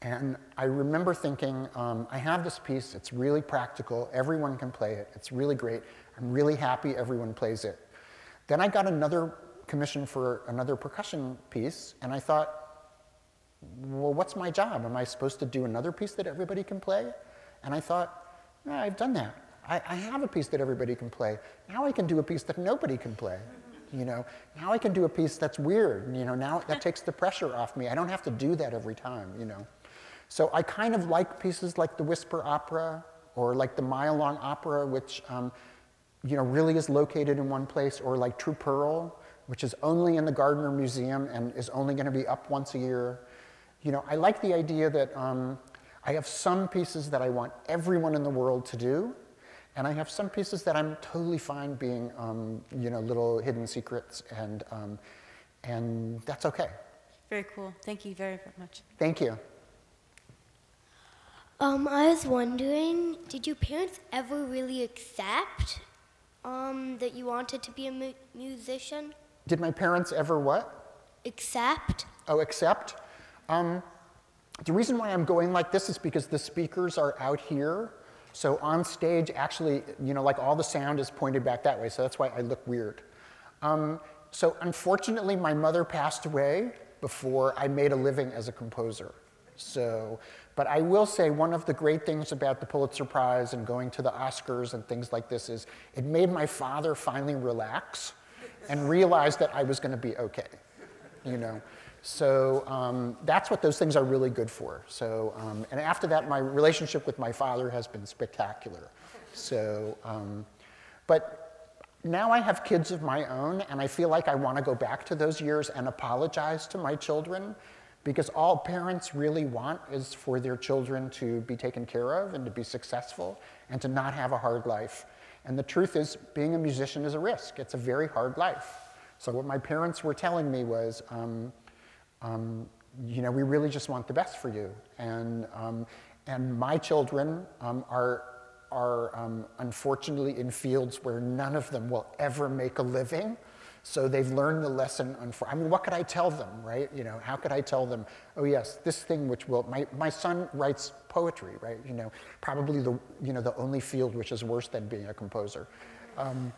And I remember thinking, um, I have this piece, it's really practical, everyone can play it, it's really great, I'm really happy everyone plays it. Then I got another commission for another percussion piece, and I thought, well, what's my job? Am I supposed to do another piece that everybody can play? And I thought, I've done that. I, I have a piece that everybody can play. Now I can do a piece that nobody can play. You know, now I can do a piece that's weird. You know, now that takes the pressure off me. I don't have to do that every time. You know, so I kind of like pieces like the Whisper Opera or like the Mile Long Opera, which um, you know really is located in one place, or like True Pearl, which is only in the Gardner Museum and is only going to be up once a year. You know, I like the idea that um, I have some pieces that I want everyone in the world to do, and I have some pieces that I'm totally fine being, um, you know, little hidden secrets, and, um, and that's okay. Very cool. Thank you very much. Thank you. Um, I was wondering, did your parents ever really accept um, that you wanted to be a mu musician? Did my parents ever what? Accept? Oh, accept? Um, the reason why I'm going like this is because the speakers are out here so on stage, actually, you know, like all the sound is pointed back that way, so that's why I look weird. Um, so unfortunately, my mother passed away before I made a living as a composer. So, but I will say one of the great things about the Pulitzer Prize and going to the Oscars and things like this is it made my father finally relax and realize that I was going to be okay, you know. So um, that's what those things are really good for. So, um, and after that, my relationship with my father has been spectacular. So, um, but now I have kids of my own, and I feel like I want to go back to those years and apologize to my children, because all parents really want is for their children to be taken care of and to be successful and to not have a hard life. And the truth is, being a musician is a risk. It's a very hard life. So what my parents were telling me was, um, um, you know, we really just want the best for you. And, um, and my children um, are, are um, unfortunately in fields where none of them will ever make a living. So they've learned the lesson. I mean, what could I tell them, right? You know, how could I tell them, oh yes, this thing which will, my, my son writes poetry, right? You know, probably the, you know, the only field which is worse than being a composer. Um,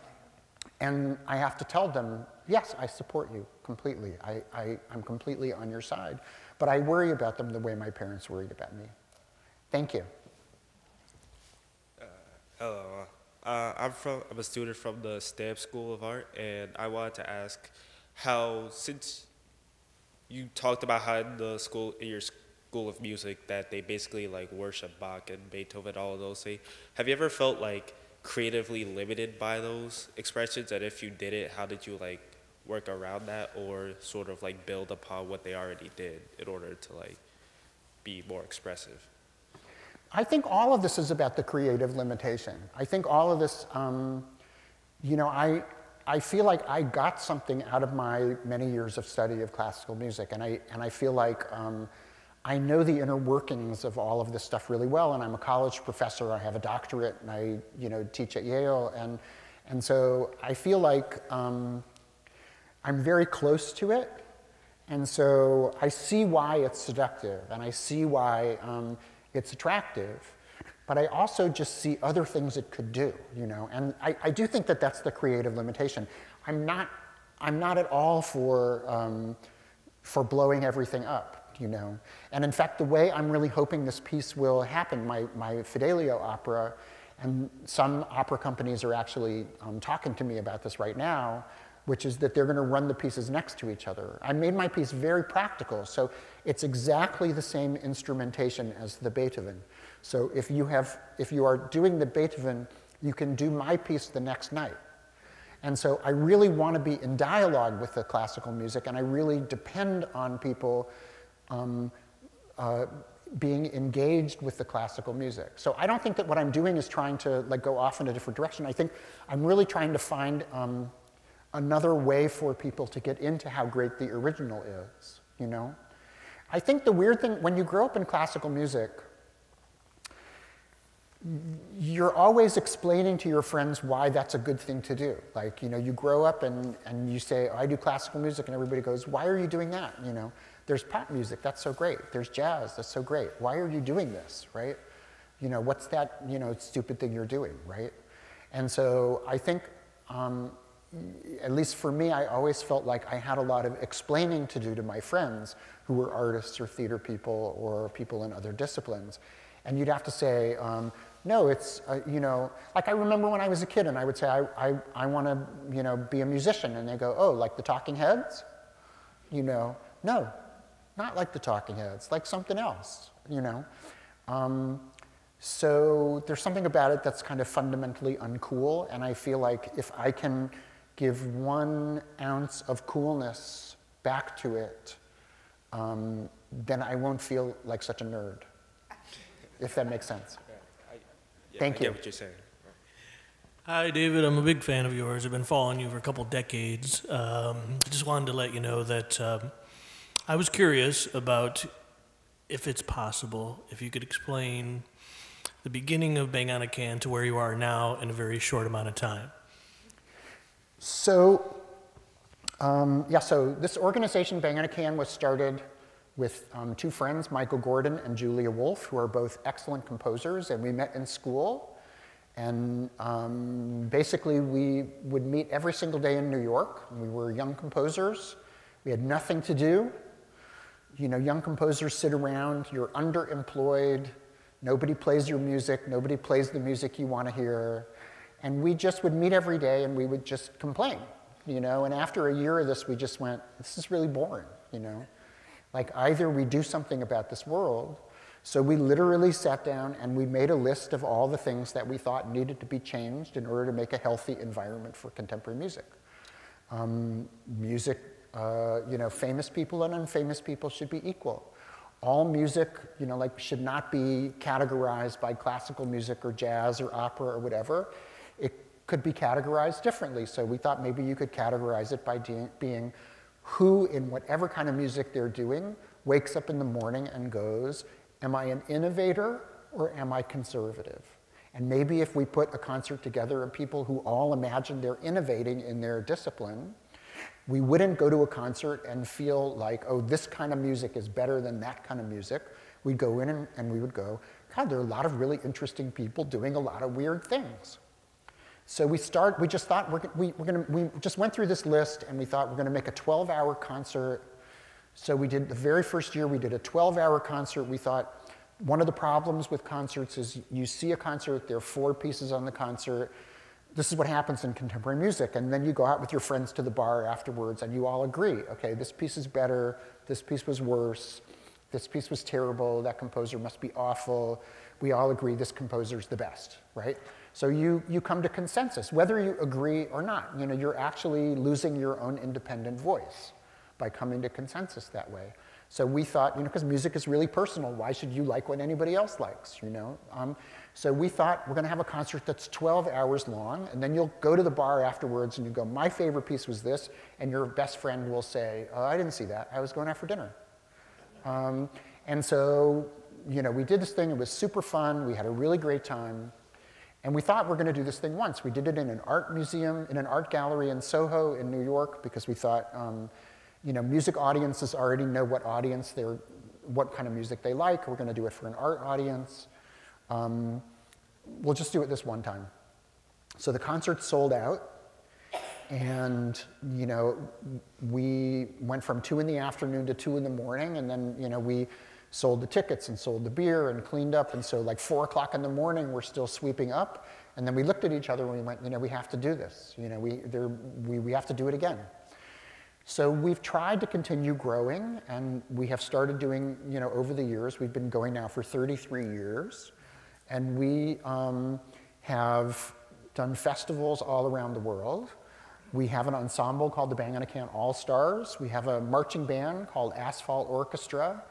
and I have to tell them, yes, I support you completely. I, I, I'm completely on your side. But I worry about them the way my parents worried about me. Thank you. Uh, hello. Uh, I'm, from, I'm a student from the Stamps School of Art, and I wanted to ask how, since you talked about how in the school, in your school of music, that they basically like worship Bach and Beethoven, and all of those things, have you ever felt like creatively limited by those expressions? And if you did it, how did you like work around that or sort of like build upon what they already did in order to like be more expressive? I think all of this is about the creative limitation. I think all of this, um, you know, I, I feel like I got something out of my many years of study of classical music, and I, and I feel like um, I know the inner workings of all of this stuff really well, and I'm a college professor, I have a doctorate, and I, you know, teach at Yale, and, and so I feel like um, I'm very close to it, and so I see why it's seductive, and I see why um, it's attractive, but I also just see other things it could do, you know, and I, I do think that that's the creative limitation. I'm not, I'm not at all for, um, for blowing everything up, you know. And in fact, the way I'm really hoping this piece will happen, my, my Fidelio opera, and some opera companies are actually um, talking to me about this right now, which is that they're going to run the pieces next to each other. I made my piece very practical, so it's exactly the same instrumentation as the Beethoven. So if you, have, if you are doing the Beethoven, you can do my piece the next night. And so I really want to be in dialogue with the classical music, and I really depend on people um, uh, being engaged with the classical music. So I don't think that what I'm doing is trying to like go off in a different direction. I think I'm really trying to find um, another way for people to get into how great the original is, you know? I think the weird thing, when you grow up in classical music, you're always explaining to your friends why that's a good thing to do. Like, you know, you grow up and, and you say, oh, I do classical music, and everybody goes, why are you doing that? You know, there's pop music, that's so great. There's jazz, that's so great. Why are you doing this, right? You know, what's that, you know, stupid thing you're doing, right? And so I think, um, at least for me, I always felt like I had a lot of explaining to do to my friends who were artists or theater people or people in other disciplines. And you'd have to say, um, no, it's, uh, you know, like I remember when I was a kid and I would say, I, I, I want to, you know, be a musician. And they go, oh, like the Talking Heads? You know, no, not like the Talking Heads, like something else, you know. Um, so there's something about it that's kind of fundamentally uncool. And I feel like if I can give one ounce of coolness back to it, um, then I won't feel like such a nerd, if that makes sense. Yeah, Thank I you. get what you're saying. Hi, David. I'm a big fan of yours. I've been following you for a couple decades. Um, just wanted to let you know that um, I was curious about if it's possible, if you could explain the beginning of Bang on a Can to where you are now in a very short amount of time. So, um, yeah, so this organization, Bang on a Can, was started with um, two friends, Michael Gordon and Julia Wolfe, who are both excellent composers, and we met in school. And um, basically, we would meet every single day in New York. We were young composers. We had nothing to do. You know, young composers sit around, you're underemployed, nobody plays your music, nobody plays the music you want to hear. And we just would meet every day and we would just complain, you know. And after a year of this, we just went, this is really boring, you know. Like either we do something about this world. So we literally sat down and we made a list of all the things that we thought needed to be changed in order to make a healthy environment for contemporary music. Um, music, uh, you know, famous people and unfamous people should be equal. All music, you know, like should not be categorized by classical music or jazz or opera or whatever. Could be categorized differently. So we thought maybe you could categorize it by being who, in whatever kind of music they're doing, wakes up in the morning and goes, Am I an innovator or am I conservative? And maybe if we put a concert together of people who all imagine they're innovating in their discipline, we wouldn't go to a concert and feel like, oh, this kind of music is better than that kind of music. We'd go in and, and we would go, God, there are a lot of really interesting people doing a lot of weird things. So we start, we just thought, we're, we, we're gonna, we just went through this list and we thought we're gonna make a 12 hour concert. So we did, the very first year we did a 12 hour concert. We thought one of the problems with concerts is you see a concert, there are four pieces on the concert. This is what happens in contemporary music. And then you go out with your friends to the bar afterwards and you all agree, okay, this piece is better, this piece was worse, this piece was terrible, that composer must be awful. We all agree this composer's the best, right? So you, you come to consensus, whether you agree or not. You know, you're actually losing your own independent voice by coming to consensus that way. So we thought, you know, because music is really personal, why should you like what anybody else likes, you know? Um, so we thought we're going to have a concert that's 12 hours long, and then you'll go to the bar afterwards and you go, my favorite piece was this, and your best friend will say, oh, I didn't see that, I was going out for dinner. Um, and so, you know, we did this thing, it was super fun, we had a really great time. And we thought we are going to do this thing once. We did it in an art museum, in an art gallery in Soho in New York, because we thought, um, you know, music audiences already know what audience they're, what kind of music they like. We're going to do it for an art audience. Um, we'll just do it this one time. So the concert sold out, and you know, we went from two in the afternoon to two in the morning, and then you know we sold the tickets and sold the beer and cleaned up. And so, like four o'clock in the morning, we're still sweeping up. And then we looked at each other and we went, you know, we have to do this. You know, we, there, we, we have to do it again. So we've tried to continue growing, and we have started doing, you know, over the years, we've been going now for 33 years, and we um, have done festivals all around the world. We have an ensemble called the Bang on a Can All Stars. We have a marching band called Asphalt Orchestra.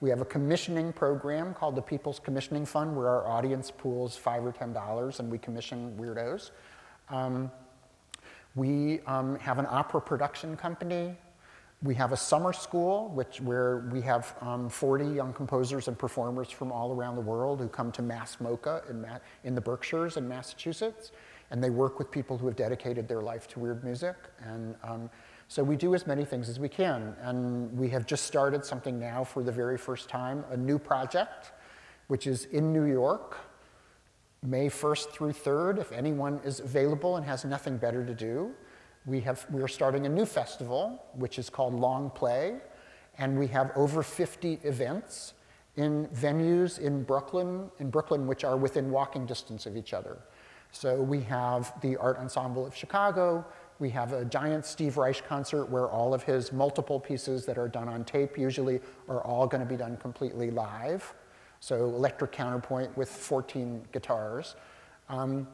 We have a commissioning program called the People's Commissioning Fund where our audience pools five or ten dollars and we commission weirdos. Um, we um, have an opera production company. We have a summer school, which where we have um, 40 young composers and performers from all around the world who come to Mass MoCA in, Ma in the Berkshires in Massachusetts, and they work with people who have dedicated their life to weird music. And um, so we do as many things as we can. And we have just started something now for the very first time, a new project, which is in New York, May 1st through 3rd, if anyone is available and has nothing better to do. We have, we're starting a new festival, which is called Long Play, and we have over 50 events in venues in Brooklyn, in Brooklyn which are within walking distance of each other. So we have the Art Ensemble of Chicago, we have a giant Steve Reich concert where all of his multiple pieces that are done on tape usually are all going to be done completely live. So electric counterpoint with 14 guitars. Um,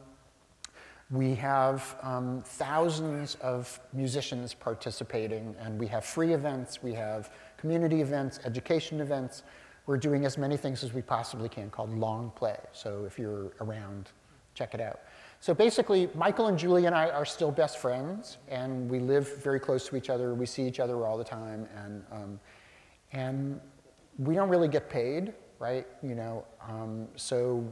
we have um, thousands of musicians participating, and we have free events, we have community events, education events. We're doing as many things as we possibly can called long play. So if you're around, check it out. So basically, Michael and Julie and I are still best friends, and we live very close to each other. We see each other all the time, and, um, and we don't really get paid, right? You know, um, so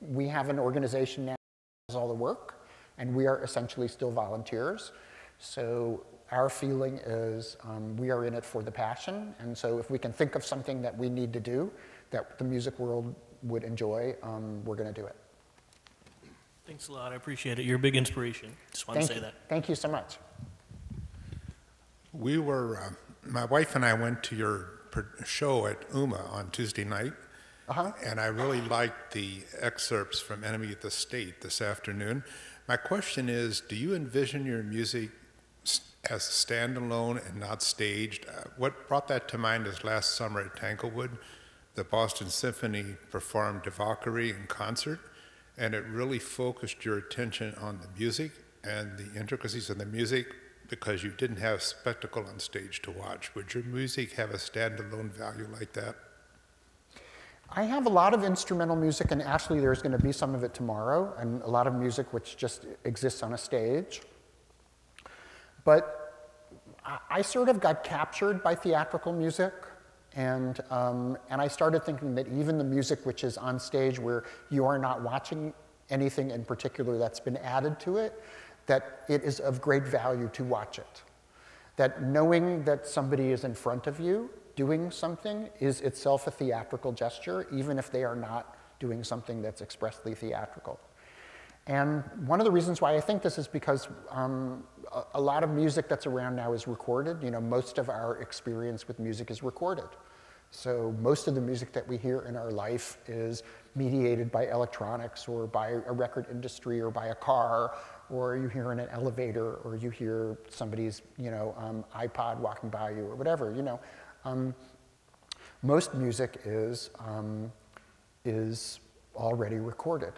we have an organization now that does all the work, and we are essentially still volunteers. So our feeling is um, we are in it for the passion, and so if we can think of something that we need to do that the music world would enjoy, um, we're going to do it. Thanks a lot. I appreciate it. You're a big inspiration. Just want Thank to say you. that. Thank you so much. We were, uh, my wife and I went to your show at UMMA on Tuesday night, Uh-huh. and I really liked the excerpts from Enemy of the State this afternoon. My question is do you envision your music s- as standalone and not staged? Uh, what brought that to mind is last summer at Tanglewood, the Boston Symphony performed De Valkyrie in concert, and it really focused your attention on the music and the intricacies of the music because you didn't have spectacle on stage to watch. Would your music have a standalone value like that? I have a lot of instrumental music, and actually, there's going to be some of it tomorrow, and a lot of music which just exists on a stage. But I, I sort of got captured by theatrical music, and, um, and I started thinking that even the music which is on stage where you are not watching anything in particular that's been added to it, that it is of great value to watch it. That knowing that somebody is in front of you doing something is itself a theatrical gesture, even if they are not doing something that's expressly theatrical. And one of the reasons why I think this is because um, a, a lot of music that's around now is recorded. You know, most of our experience with music is recorded. So most of the music that we hear in our life is mediated by electronics or by a record industry or by a car, or you hear in an elevator, or you hear somebody's, you know, um, iPod walking by you or whatever, you know. Um, most music is, um, is already recorded.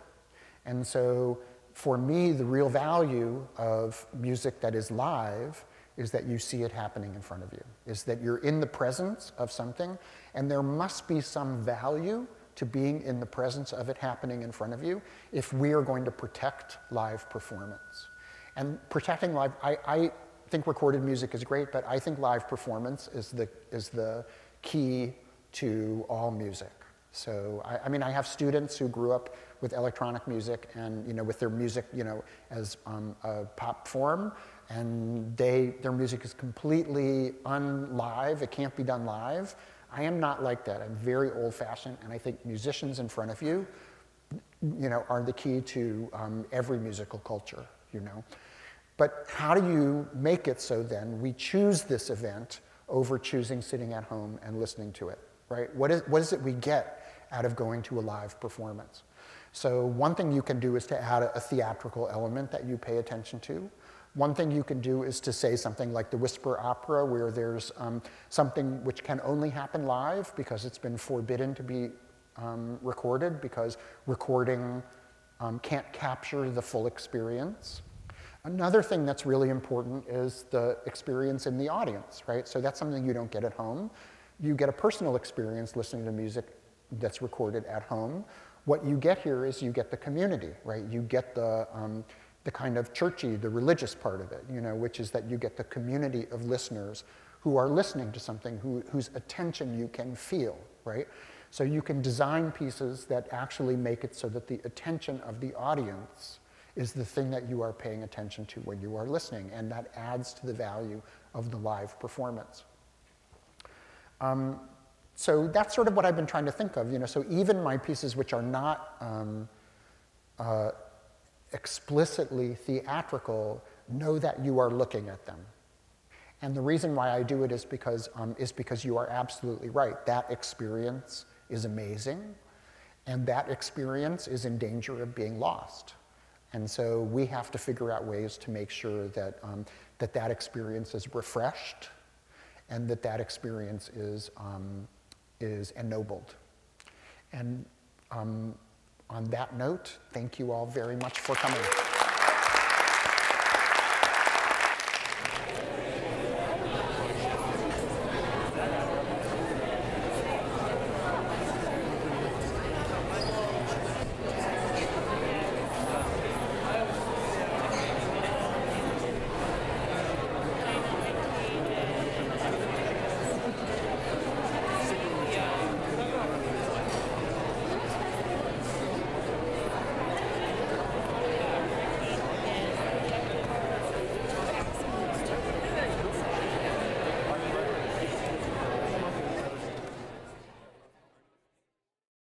And so for me, the real value of music that is live is that you see it happening in front of you, is that you're in the presence of something, and there must be some value to being in the presence of it happening in front of you if we are going to protect live performance. And protecting live, I, I think recorded music is great, but I think live performance is the, is the key to all music. So, I, I, mean, I have students who grew up with electronic music and, you know, with their music, you know, as um, a pop form, and they, their music is completely unlive. It can't be done live. I am not like that. I'm very old-fashioned, and I think musicians in front of you, you know, are the key to um, every musical culture, you know. But how do you make it so then we choose this event over choosing sitting at home and listening to it, right? What is, what is it we get out of going to a live performance? So one thing you can do is to add a, theatrical element that you pay attention to. One thing you can do is to say something like the Whisper Opera, where there's um, something which can only happen live because it's been forbidden to be um, recorded because recording um, can't capture the full experience. Another thing that's really important is the experience in the audience, right? So that's something you don't get at home. you get a personal experience listening to music that's recorded at home. What you get here is you get the community, right? You get the, um, the kind of churchy, the religious part of it, you know, which is that you get the community of listeners who are listening to something who, whose attention you can feel, right? So you can design pieces that actually make it so that the attention of the audience is the thing that you are paying attention to when you are listening, and that adds to the value of the live performance. Um, so that's sort of what I've been trying to think of. You know, so even my pieces which are not um, uh, explicitly theatrical know that you are looking at them. And the reason why I do it is because, um, is because you are absolutely right. That experience is amazing, and that experience is in danger of being lost. And so we have to figure out ways to make sure that um, that, that experience is refreshed and that that experience is, um, is ennobled. And um, on that note, thank you all very much for coming.